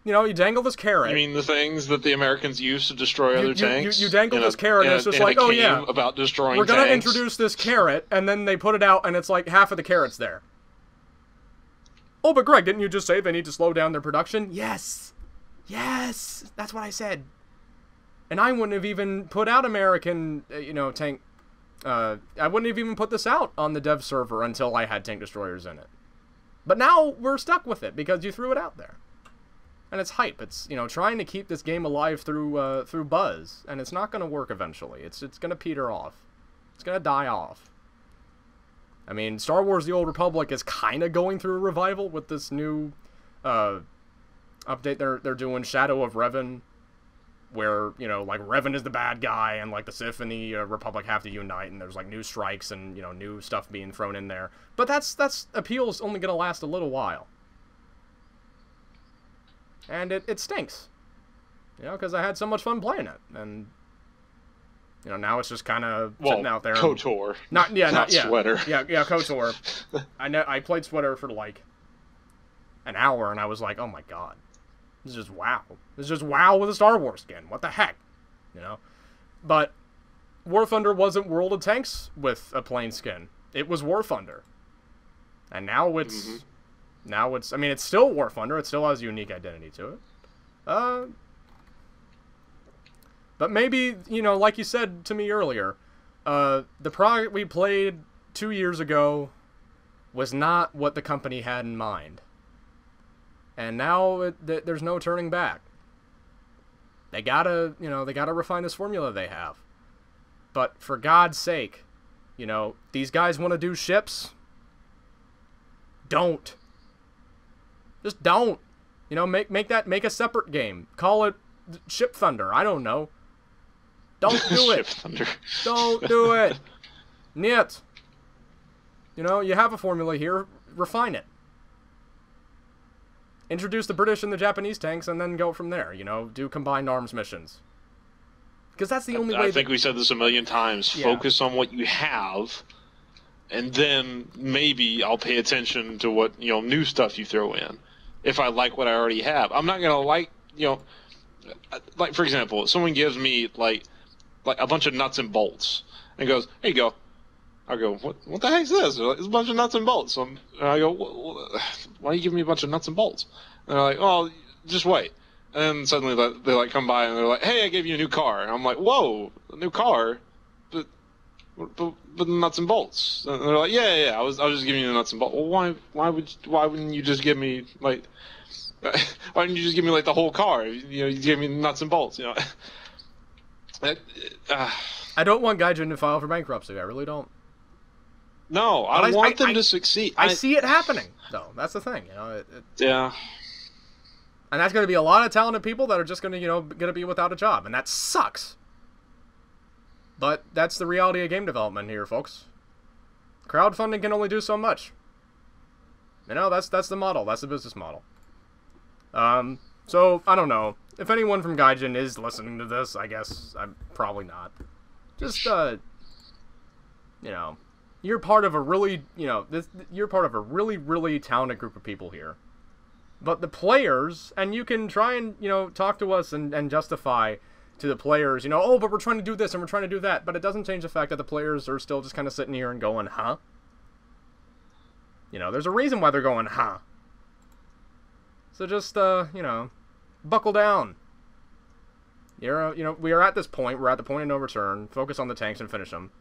You know, you dangle this carrot. I mean, the things that the Americans use to destroy You- other you- tanks. you- you dangle in a- this carrot and it's just like, oh, yeah, about destroying we're gonna tanks. introduce this carrot, and then they put it out, and it's like half of the carrot's there. Oh, but Greg, didn't you just say they need to slow down their production? Yes, yes, that's what I said. And I wouldn't have even put out American, uh, you know, tank. Uh, I wouldn't have even put this out on the dev server until I had tank destroyers in it. But now we're stuck with it because you threw it out there, and it's hype. It's you know trying to keep this game alive through uh, through buzz, and it's not going to work eventually. It's it's going to peter off. It's going to die off. I mean, Star Wars: The Old Republic is kind of going through a revival with this new uh, update they're they're doing, Shadow of Revan, where you know like Revan is the bad guy, and like the Sith and the uh, Republic have to unite, and there's like new strikes and you know new stuff being thrown in there. But that's that's appeal is only going to last a little while, and it it stinks, you know, because I had so much fun playing it, and you know now it's just kind of well, sitting out there. Kotor. not yeah, not, not yeah. SWTOR. Yeah, yeah, Kotor. [LAUGHS] I know I played SWTOR for like an hour, and I was like, oh my god, is just wow. This is just wow with a Star Wars skin. What the heck, you know? But War Thunder wasn't World of Tanks with a plane skin. It was War Thunder, and now it's Mhm. now it's. I mean, it's still War Thunder. It still has a unique identity to it. Uh. But maybe, you know, like you said to me earlier, uh, the product we played two years ago was not what the company had in mind. And now it, th- there's no turning back. They gotta, you know, they gotta refine this formula they have. But for God's sake, you know, these guys want to do ships. Don't. Just don't. You know, make make that make a separate game. Call it Ship Thunder. I don't know. Don't do [LAUGHS] it. Don't do it. Niet. You know, you have a formula here. Refine it. Introduce the British and the Japanese tanks, and then go from there. You know, do combined arms missions. Because that's the only I way. I think that, we said this a million times. Yeah. Focus on what you have, and then maybe I'll pay attention to what you know new stuff you throw in. If I like what I already have, I'm not gonna like you know, like for example, someone gives me like like a bunch of nuts and bolts and goes, "Here you go." I go, "What? What the heck's this?" Like, It's a bunch of nuts and bolts. So I'm- and I go, "Wh- wh- "Why are you giving me a bunch of nuts and bolts?" And they're like, "Oh, just wait." And suddenly they, like come by and they're like, "Hey, I gave you a new car." And I'm like, "Whoa, a new car?" But but, but nuts and bolts. And they're like, "Yeah, yeah, I was I was just giving you the nuts and bolts." Well, why why would why wouldn't you just give me like [LAUGHS] why didn't you just give me like the whole car? You know, you gave me nuts and bolts. You know. [LAUGHS] Uh, I don't want Gaijin to file for bankruptcy. I really don't. No, I, I- want I- them I- to succeed. I see it happening, though. That's the thing. You know, it, it, Yeah. and that's going to be a lot of talented people that are just going to, you know, going to be without a job, and that sucks. But that's the reality of game development here, folks. Crowdfunding can only do so much. You know, that's that's the model. That's the business model. Um, so I don't know if anyone from Gaijin is listening to this. I guess I'm probably not. Just uh, you know, you're part of a really, you know, this you're part of a really really talented group of people here. But the players, and you can try and, you know, talk to us and, and justify to the players, you know, oh, but we're trying to do this and we're trying to do that. But it doesn't change the fact that the players are still just kind of sitting here and going, huh? You know, there's a reason why they're going, huh? So just, uh, you know, buckle down. You're, uh, you know, we are at this point. We're at the point of no return. Focus on the tanks and finish them,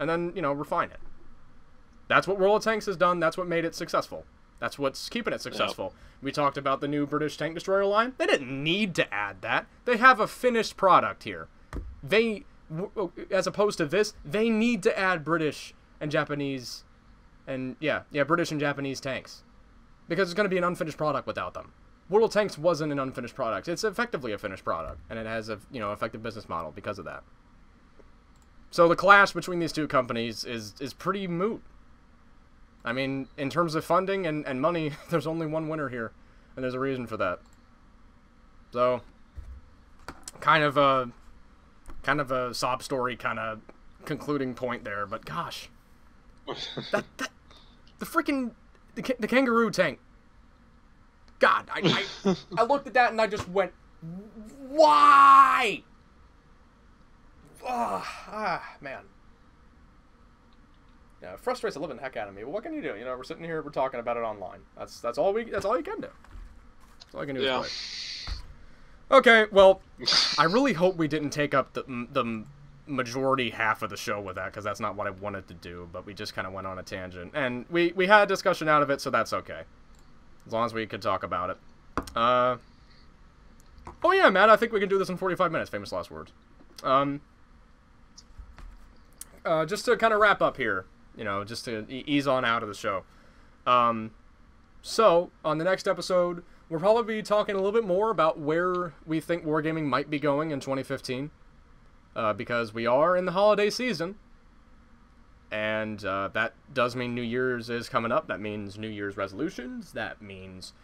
and then you know refine it. That's what World of Tanks has done. That's what made it successful. That's what's keeping it successful. We talked about the new British tank destroyer line. They didn't need to add that. They have a finished product here. They, as opposed to this, they need to add British and Japanese, and yeah, yeah, British and Japanese tanks, because it's going to be an unfinished product without them. World of Tanks wasn't an unfinished product. It's effectively a finished product, and it has a you know effective business model because of that. So the clash between these two companies is is pretty moot. I mean, in terms of funding and, and money, [LAUGHS] there's only one winner here, and there's a reason for that. So, kind of a kind of a sob story kind of concluding point there, but gosh, [LAUGHS] that, that the freaking the, the kangaroo tank God, I, I, [LAUGHS] I looked at that and I just went, why? Oh, ah, man. Yeah, it frustrates the living heck out of me. But what can you do? You know, we're sitting here, we're talking about it online. That's that's all we. That's all you can do. That's all I can do. Yeah. Okay, well, [LAUGHS] I really hope we didn't take up the the majority half of the show with that because that's not what I wanted to do. But we just kind of went on a tangent, and we we had a discussion out of it, so that's okay. As long as we could talk about it. Uh, oh yeah, Matt, I think we can do this in 45 minutes, famous last words. Um, uh, just to kind of wrap up here, you know, just to ease on out of the show. Um, so, on the next episode, we'll probably be talking a little bit more about where we think Wargaming might be going in 2015. Uh, because we are in the holiday season, and uh, that does mean New Year's is coming up. That means New Year's resolutions. That means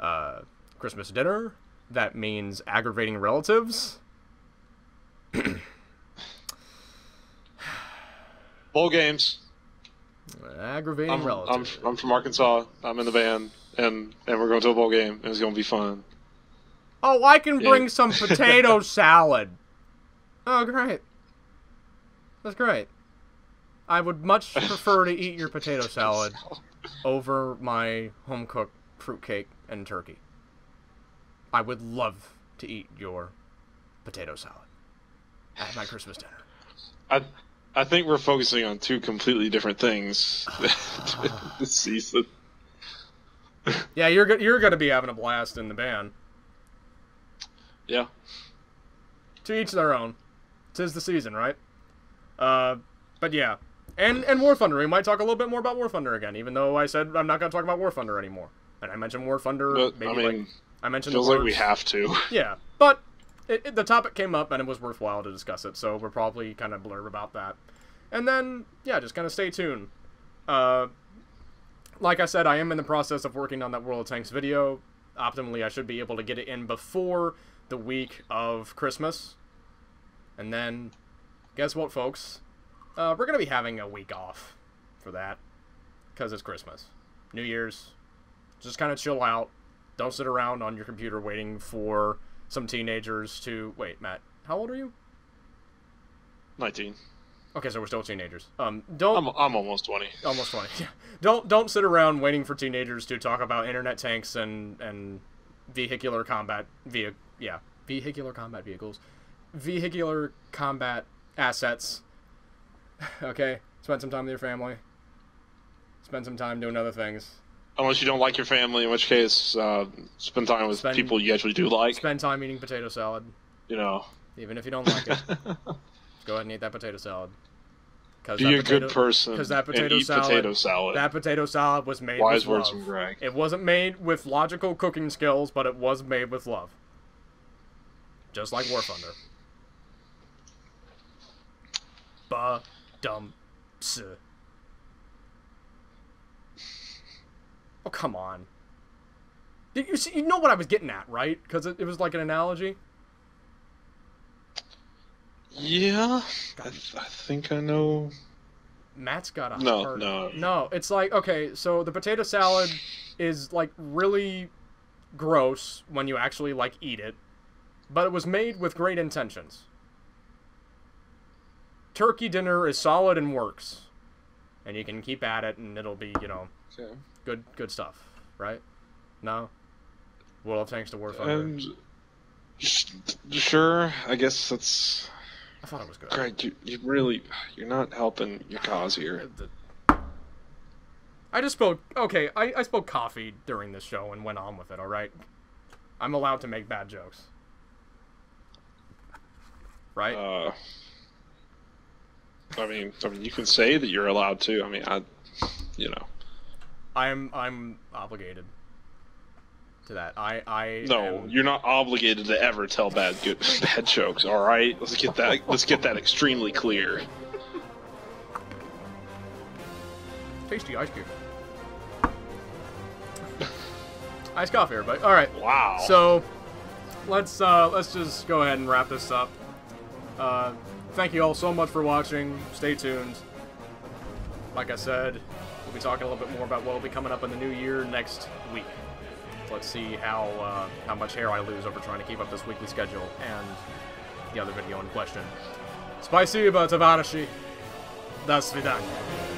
uh, Christmas dinner. That means aggravating relatives. Bowl games. Aggravating I'm, I'm, relatives. I'm from Arkansas. I'm in the band, and, and we're going to a bowl game, and it's going to be fun. oh, I can Yeah. bring some [LAUGHS] potato salad. Oh, great. That's great. I would much prefer to eat your potato [LAUGHS] salad over my home cooked fruitcake and turkey. I would love to eat your potato salad at my Christmas dinner. I I think we're focusing on two completely different things [SIGHS] [LAUGHS] this season. Yeah, you're go- you're gonna be having a blast in the band. Yeah. To each their own. Tis the season, right? Uh, but yeah, and and War Thunder. We might talk a little bit more about War Thunder again, even though I said I'm not gonna talk about War Thunder anymore. And I mentioned War Thunder. But maybe I mean, like I mentioned. feels like we have to. Yeah, but it, it- the topic came up and it was worthwhile to discuss it, so we're probably kind of blurb about that. And then, yeah, just kind of stay tuned. Uh, like I said, I am in the process of working on that World of Tanks video. Optimally, I should be able to get it in before the week of Christmas. And then, guess what, folks? Uh, we're going to be having a week off for that because it's Christmas. New Year's. Just kind of chill out. Don't sit around on your computer waiting for some teenagers to wait, Matt. How old are you? 19. Okay, so we're still teenagers. Um, don't I'm, I'm almost 20. almost twenty. [LAUGHS] Yeah. Don't don't sit around waiting for teenagers to talk about internet tanks and and vehicular combat via yeah vehicular combat vehicles, vehicular combat assets. [LAUGHS] okay, spend some time with your family. Spend some time doing other things. Unless you don't like your family, in which case, uh, spend time with Spend- people you actually do like. Spend time eating potato salad, You know. even if you don't like it. [LAUGHS] Go ahead and eat that potato salad. Cause Be that a potato- good person 'cause that and potato eat salad- potato salad. That potato salad was made Wise with words love. from Greg. It wasn't made with logical cooking skills, but it was made with love. Just like War Thunder. Ba dum s. Oh come on. You, you, see, you know what I was getting at, right? Because it, it was like an analogy. Yeah, I, th- I think I know. Matt's got a No, heart. no. no. It's like okay, so the potato salad is like really gross when you actually like eat it, but it was made with great intentions. Turkey dinner is solid and works, and you can keep at it, and it'll be you know Okay. Good good stuff, right? No. World of Tanks to War Thunder. Sure, I guess that's I thought it was good. Greg. You, you really you're not helping your cause here. I just spoke. Okay, I, I spoke coffee during this show and went on with it. All right, I'm allowed to make bad jokes, right? Uh, I mean, I mean, you can say that you're allowed to. I mean, I, you know, I'm I'm obligated to that. I I no, am- you're not obligated to ever tell bad good [LAUGHS] bad jokes. All right, let's get that let's get that extremely clear. tasty ice cube. Ice coffee, everybody. All right. Wow. So let's uh, let's just go ahead and wrap this up. Uh, thank you all so much for watching. Stay tuned. Like I said, we'll be talking a little bit more about what will be coming up in the new year next week. Let's see how uh, how much hair I lose over trying to keep up this weekly schedule and the other video in question. Спасибо, товарищи. До свидания.